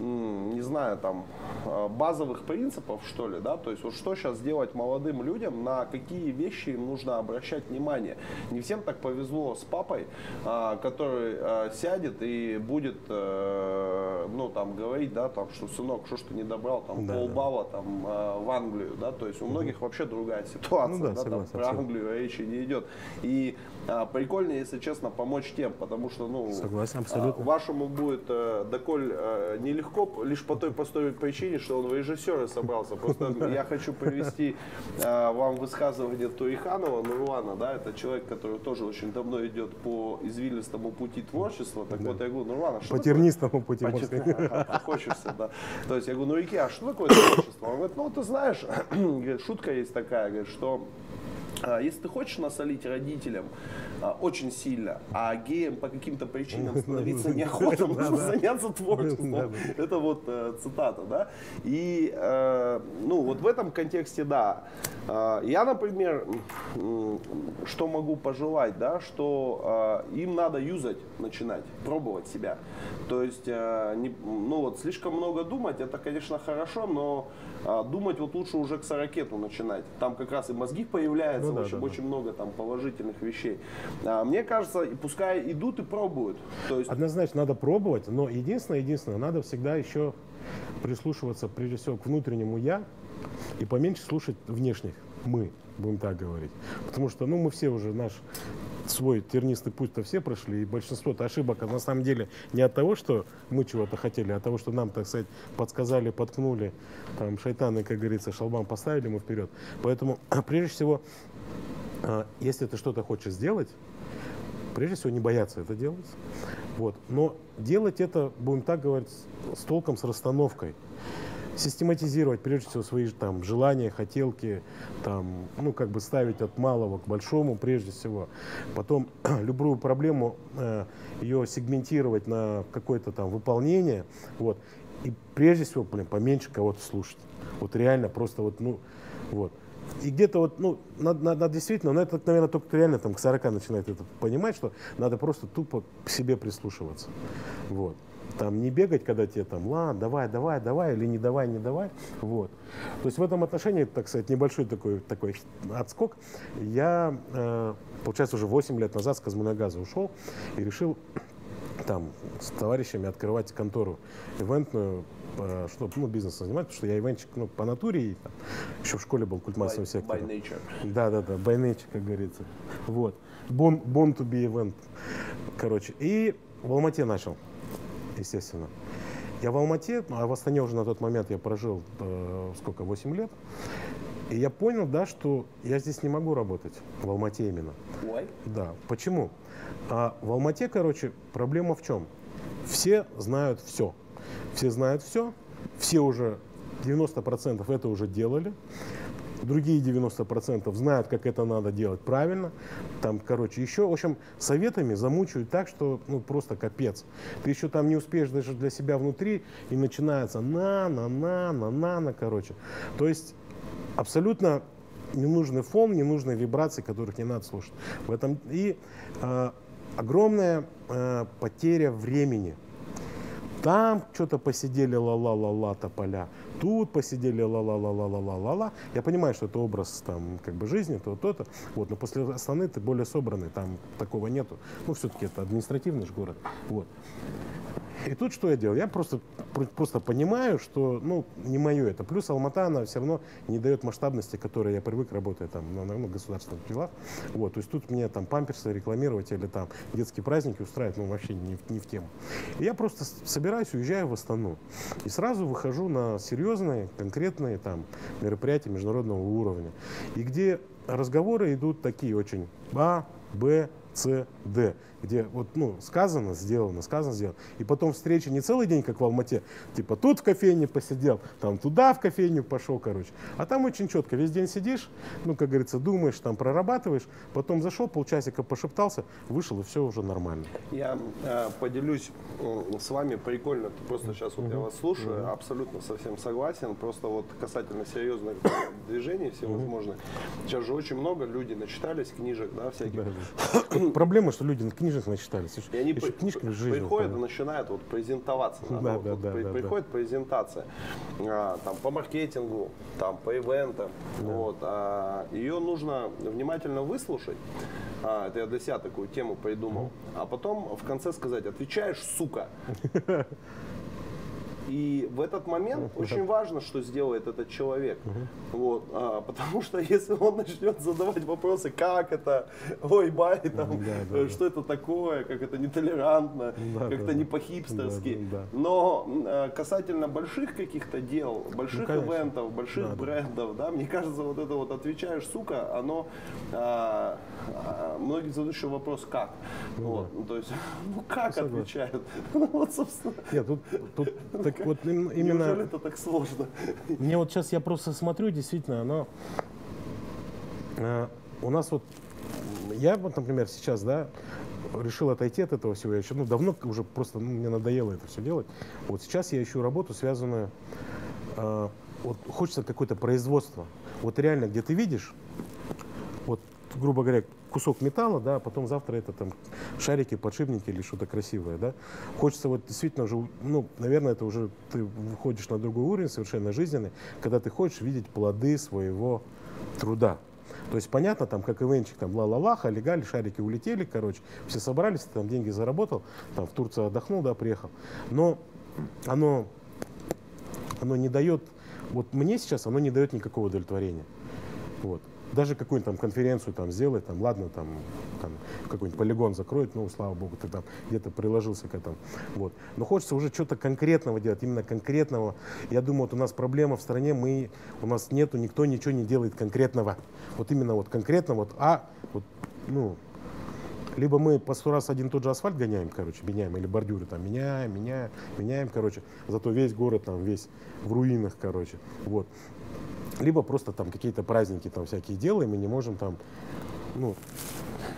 Speaker 1: м, не знаю, там а, базовых принципов, что ли, да, то есть вот что сейчас делать молодым людям, на какие вещи им нужно обращать внимание. Не всем так повезло с папой, а, который сядет и будет, э, ну, там, говорить, да, там, что, сынок, что ж ты не добрал, там,
Speaker 2: Да, да.
Speaker 1: полбалла, там, а, в Англию, да, то есть у многих вообще другая ситуация,
Speaker 2: Ну да,
Speaker 1: да, там,
Speaker 2: согласен,
Speaker 1: про
Speaker 2: абсолютно.
Speaker 1: Англию речи не идет. И а, прикольнее, если честно, помочь тем, потому что, ну,
Speaker 2: Согласен, абсолютно.
Speaker 1: а, вашему будет, э, доколь э, нелегко, лишь по той простой причине, что он в режиссеры собрался. Просто <laughs> я хочу привести э, вам высказывание Туриханова Нурлана, да, это человек, который тоже очень давно идет по извилистому пути творчества. Так вот, я говорю, Нурлан, а что
Speaker 2: По тернистому пути,
Speaker 1: по
Speaker 2: можно <laughs>
Speaker 1: Хочется, да. То есть я говорю, ну Ики, а что такое творчество? Он говорит, ну ты знаешь, <clears throat> говорит, шутка есть такая, говорит, что а, если ты хочешь насолить родителям а, очень сильно, а геям по каким-то причинам <laughs> становиться неохота, нужно заняться творчеством. Это вот э, цитата, да. И, э, ну, вот в этом контексте, да. А, я, например, что могу пожелать, да, что им надо юзать, начинать, пробовать себя. То есть, э, ну вот, слишком много думать, это, конечно, хорошо, но думать вот лучше уже к 40 начинать. Там как раз и мозги появляются, ну, да, в общем, да, очень да. много там положительных вещей. А, мне кажется, пускай идут и пробуют.
Speaker 2: То есть... Однозначно надо пробовать, но единственное, единственное, надо всегда еще прислушиваться прежде всего к внутреннему я и поменьше слушать внешних мы, будем так говорить. Потому что, ну, мы все уже наш свой тернистый путь-то все прошли, и большинство-то ошибок на самом деле не от того, что мы чего-то хотели, а от того, что нам, так сказать, подсказали, подкнули, там, шайтаны, как говорится, шалбам поставили мы вперед. Поэтому, <clears throat> прежде всего, а, если ты что-то хочешь сделать, прежде всего не бояться это делать. Вот. Но делать это, будем так говорить, с толком, с расстановкой систематизировать прежде всего свои там желания, хотелки, там, ну как бы ставить от малого к большому прежде всего. Потом <clears throat> любую проблему э, ее сегментировать на какое-то там выполнение, вот. И прежде всего, блин, поменьше кого-то слушать. Вот реально просто вот, ну, вот. И где-то вот, ну, надо, надо, действительно, но это, наверное, только реально там к 40 начинает это понимать, что надо просто тупо к себе прислушиваться. Вот. Там не бегать, когда тебе там, ладно, давай, давай, давай, или не давай, не давай. Вот. То есть в этом отношении, так сказать, небольшой такой, такой отскок. Я, э, получается, уже 8 лет назад с Казмунагаза ушел и решил там с товарищами открывать контору ивентную, э, чтобы ну, бизнесом заниматься, потому что я ивенчик ну, по натуре, и там, еще в школе был культ массового сектора. By nature. Да, да, да, by nature, как говорится. Вот. Born, born to be event. Короче, и в Алмате начал естественно. Я в Алмате, а в Астане уже на тот момент я прожил э, сколько, 8 лет. И я понял, да, что я здесь не могу работать, в Алмате именно.
Speaker 1: Why?
Speaker 2: Да. Почему? А в Алмате, короче, проблема в чем? Все знают все. Все знают все, все уже 90% это уже делали другие 90% знают, как это надо делать правильно. Там, короче, еще, в общем, советами замучают так, что ну, просто капец. Ты еще там не успеешь даже для себя внутри, и начинается на, на, на, на, на, на, короче. То есть абсолютно ненужный фон, ненужные вибрации, которых не надо слушать. В этом и э, огромная э, потеря времени. Там что-то посидели ла-ла-ла-ла тополя, тут посидели ла-ла-ла-ла-ла-ла-ла-ла. Я понимаю, что это образ там как бы жизни, то, то-то. Вот, но после Астаны ты более собранный, там такого нету. Ну, все-таки это административный же город. Вот. И тут что я делал? Я просто, просто понимаю, что ну, не мое это. Плюс Алмата, она все равно не дает масштабности, которой я привык, работая там на, на, на государственных делах. Вот, то есть тут мне там памперсы рекламировать или там детские праздники устраивать, ну вообще не, не в тему. И я просто собираюсь, уезжаю в Астану. И сразу выхожу на серьезные, конкретные там мероприятия международного уровня. И где разговоры идут такие очень А, Б, С, Д где вот, ну, сказано, сделано, сказано, сделано. И потом встреча не целый день, как в Алмате, типа тут в кофейне посидел, там туда в кофейню пошел, короче. А там очень четко, весь день сидишь, ну, как говорится, думаешь, там прорабатываешь, потом зашел, полчасика пошептался, вышел, и все уже нормально.
Speaker 1: Я э, поделюсь э, с вами, прикольно, просто сейчас вот я вас слушаю, абсолютно совсем согласен, просто вот касательно серьезных <coughs> движений всевозможных. Сейчас же очень много людей начитались книжек, да, всяких. <coughs> <coughs>
Speaker 2: Проблема, что люди книжек книжек начитали.
Speaker 1: Слушай, и они при, книжки в жизни. Приходят и начинают вот презентоваться. Да, да, вот, да, при, да, приходит да. презентация а, там, по маркетингу, там, по ивентам. Да. Вот, а, ее нужно внимательно выслушать. А, это я для себя такую тему придумал. А потом в конце сказать, отвечаешь, сука. <laughs> И в этот момент очень важно, что сделает этот человек. Вот, а, потому что если он начнет задавать вопросы, как это, ой, бай, там, да, да, что да. это такое, как это нетолерантно, да, как да, это не по-хипстерски. Да, да, да. Но а, касательно больших каких-то дел, больших ну, ивентов, больших да, брендов, да. да, мне кажется, вот это вот отвечаешь, сука, оно а, а, многие задают еще вопрос, как. Ну, вот, да. ну, то есть, <laughs> ну как Согласен. отвечают? <laughs> Ну, вот,
Speaker 2: собственно. Нет, тут, тут так вот именно...
Speaker 1: Неужели это так сложно?
Speaker 2: Мне вот сейчас я просто смотрю, действительно, оно... Э, у нас вот, я вот, например, сейчас, да, решил отойти от этого всего. Я еще, ну, давно уже просто ну, мне надоело это все делать. Вот сейчас я ищу работу, связанную, э, вот хочется какое-то производство. Вот реально, где ты видишь, вот, грубо говоря, кусок металла, да, а потом завтра это там шарики, подшипники или что-то красивое, да. Хочется вот действительно уже, ну, наверное, это уже ты выходишь на другой уровень, совершенно жизненный, когда ты хочешь видеть плоды своего труда. То есть понятно, там, как ивенчик, там, ла-ла-ла, халигали, шарики улетели, короче, все собрались, там деньги заработал, там, в Турцию отдохнул, да, приехал. Но оно, оно не дает, вот мне сейчас оно не дает никакого удовлетворения. Вот даже какую-нибудь там конференцию там сделать, там, ладно, там, там какой-нибудь полигон закроет, ну, слава богу, ты там где-то приложился к этому. Вот. Но хочется уже что-то конкретного делать, именно конкретного. Я думаю, вот у нас проблема в стране, мы, у нас нету, никто ничего не делает конкретного. Вот именно вот конкретно, вот, а, вот, ну, либо мы по сто раз один и тот же асфальт гоняем, короче, меняем, или бордюры там меняем, меняем, меняем, короче, зато весь город там весь в руинах, короче, вот либо просто там какие-то праздники там всякие делаем и не можем там, ну,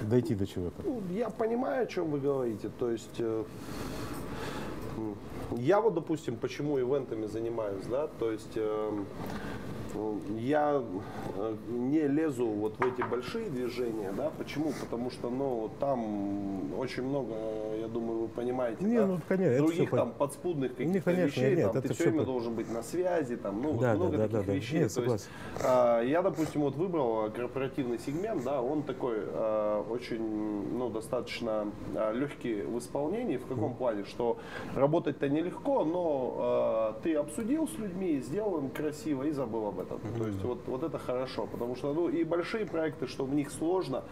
Speaker 2: дойти до чего-то.
Speaker 1: Ну, я понимаю, о чем вы говорите. То есть э, я вот, допустим, почему ивентами занимаюсь, да, то есть э, я э, не лезу вот в эти большие движения, да, почему? Потому что, ну, там очень много, я думаю, вы понимаете,
Speaker 2: не,
Speaker 1: да,
Speaker 2: ну, конечно,
Speaker 1: других там подспудных каких-то не, вещей, нет, там, ты все время по... должен быть на связи, там, ну, да, вот много да, таких да, вещей. Нет, То есть, а, я, допустим, вот выбрал корпоративный сегмент, да, он такой а, очень, ну, достаточно а, легкий в исполнении, в каком mm. плане, что работать-то нелегко, но а, ты обсудил с людьми, сделал им красиво и забыл об этом. Mm-hmm. То есть вот, вот это хорошо, потому что ну, и большие проекты, что в них сложно,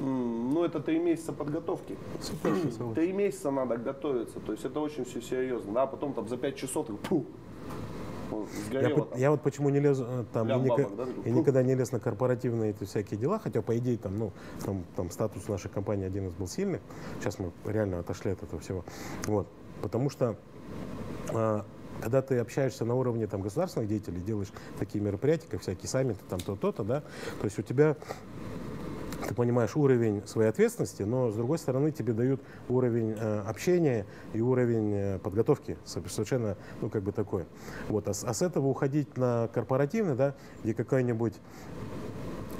Speaker 1: ну это три месяца подготовки. <clears throat> Три месяца надо готовиться, то есть это очень все серьезно. Да, потом там за пять часов пух,
Speaker 2: Сгорело, я, я вот почему не лезу э, там, я, бабок, да? я никогда не лез на корпоративные эти всякие дела, хотя по идее там, ну, там, там статус нашей компании один из был сильный. Сейчас мы реально отошли от этого всего. Вот. Потому что а, когда ты общаешься на уровне там, государственных деятелей, делаешь такие мероприятия, как всякие саммиты, там то-то, да, то есть у тебя ты понимаешь уровень своей ответственности, но с другой стороны тебе дают уровень э, общения и уровень э, подготовки совершенно, ну как бы такой. Вот, а, а с этого уходить на корпоративный, да, где какая-нибудь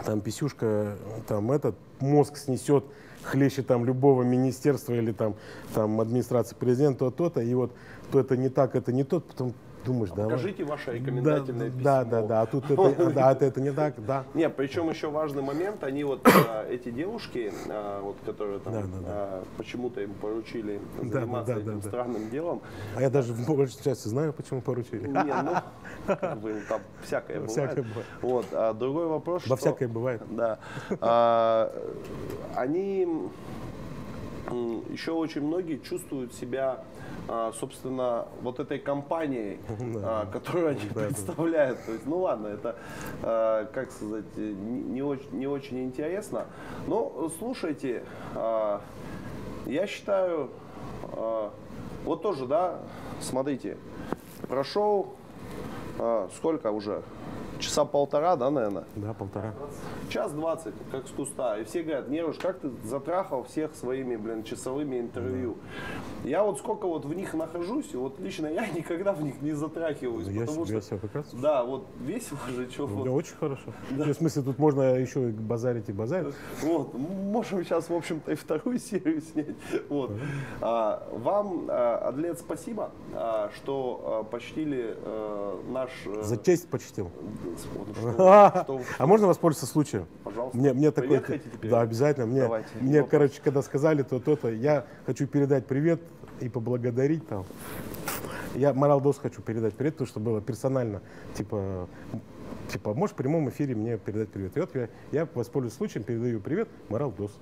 Speaker 2: там писюшка, там этот мозг снесет хлеще там любого министерства или там, там администрации президента, то-то, и вот то это не так, это не тот, потом думаешь,
Speaker 1: да. Покажите ваше рекомендательное
Speaker 2: да,
Speaker 1: письмо.
Speaker 2: Да, да, да, а тут это, да, это, это не так, да.
Speaker 1: Нет, причем еще важный момент, они вот, а, эти девушки, а, вот, которые там да, да, да. А, почему-то им поручили заниматься да, да, этим да, странным делом.
Speaker 2: А я даже в большей части знаю, почему поручили.
Speaker 1: Не, ну, как бы, там всякое бывает. Всякое бывает. Вот, а другой вопрос,
Speaker 2: Во что... всякое бывает.
Speaker 1: Да. А, они еще очень многие чувствуют себя а, собственно, вот этой компанией, <laughs> а, которую они представляют. То есть, ну ладно, это, а, как сказать, не очень, не очень интересно. Но слушайте, я считаю, вот тоже, да, смотрите, прошел сколько уже? Часа полтора, да, наверное?
Speaker 2: Да, полтора.
Speaker 1: Час двадцать, как с куста. И все говорят, Неруш, как ты затрахал всех своими, блин, часовыми интервью? Да. Я вот сколько вот в них нахожусь, и вот лично я <laughs> никогда в них не затрахиваюсь.
Speaker 2: Я,
Speaker 1: потому
Speaker 2: я себя прекрасно.
Speaker 1: Да, вот весело же, что
Speaker 2: ну,
Speaker 1: вот.
Speaker 2: очень хорошо. <laughs> Да. В смысле, тут можно еще и базарить и базарить.
Speaker 1: Вот, можем сейчас, в общем-то, и вторую <laughs> серию снять. Вот. А, вам, а, Адлет, спасибо, а, что а, почтили а, наш...
Speaker 2: А, За честь почтил. <laughs> А можно воспользоваться случаем?
Speaker 1: Пожалуйста.
Speaker 2: Мне, мне
Speaker 1: привет
Speaker 2: такой? Да, обязательно. Мне,
Speaker 1: Давайте.
Speaker 2: мне короче, когда сказали то, то-то, я хочу передать привет и поблагодарить там. Я Морал Дос хочу передать привет, потому что было персонально, типа, типа, можешь в прямом эфире мне передать привет. И вот я, я воспользуюсь случаем, передаю привет, Морал Дос.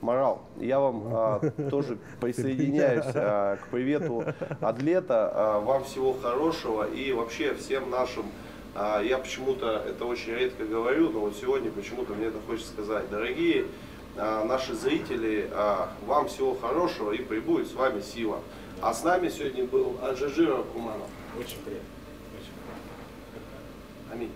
Speaker 1: Морал, я вам а, <laughs> тоже присоединяюсь а, к привету Адлета. А, вам всего хорошего и вообще всем нашим а я почему-то это очень редко говорю, но вот сегодня почему-то мне это хочется сказать. Дорогие а, наши зрители, а, вам всего хорошего и прибудет с вами сила. А с нами сегодня был Аджижира Куманов.
Speaker 2: Очень приятно. Очень приятно. Аминь.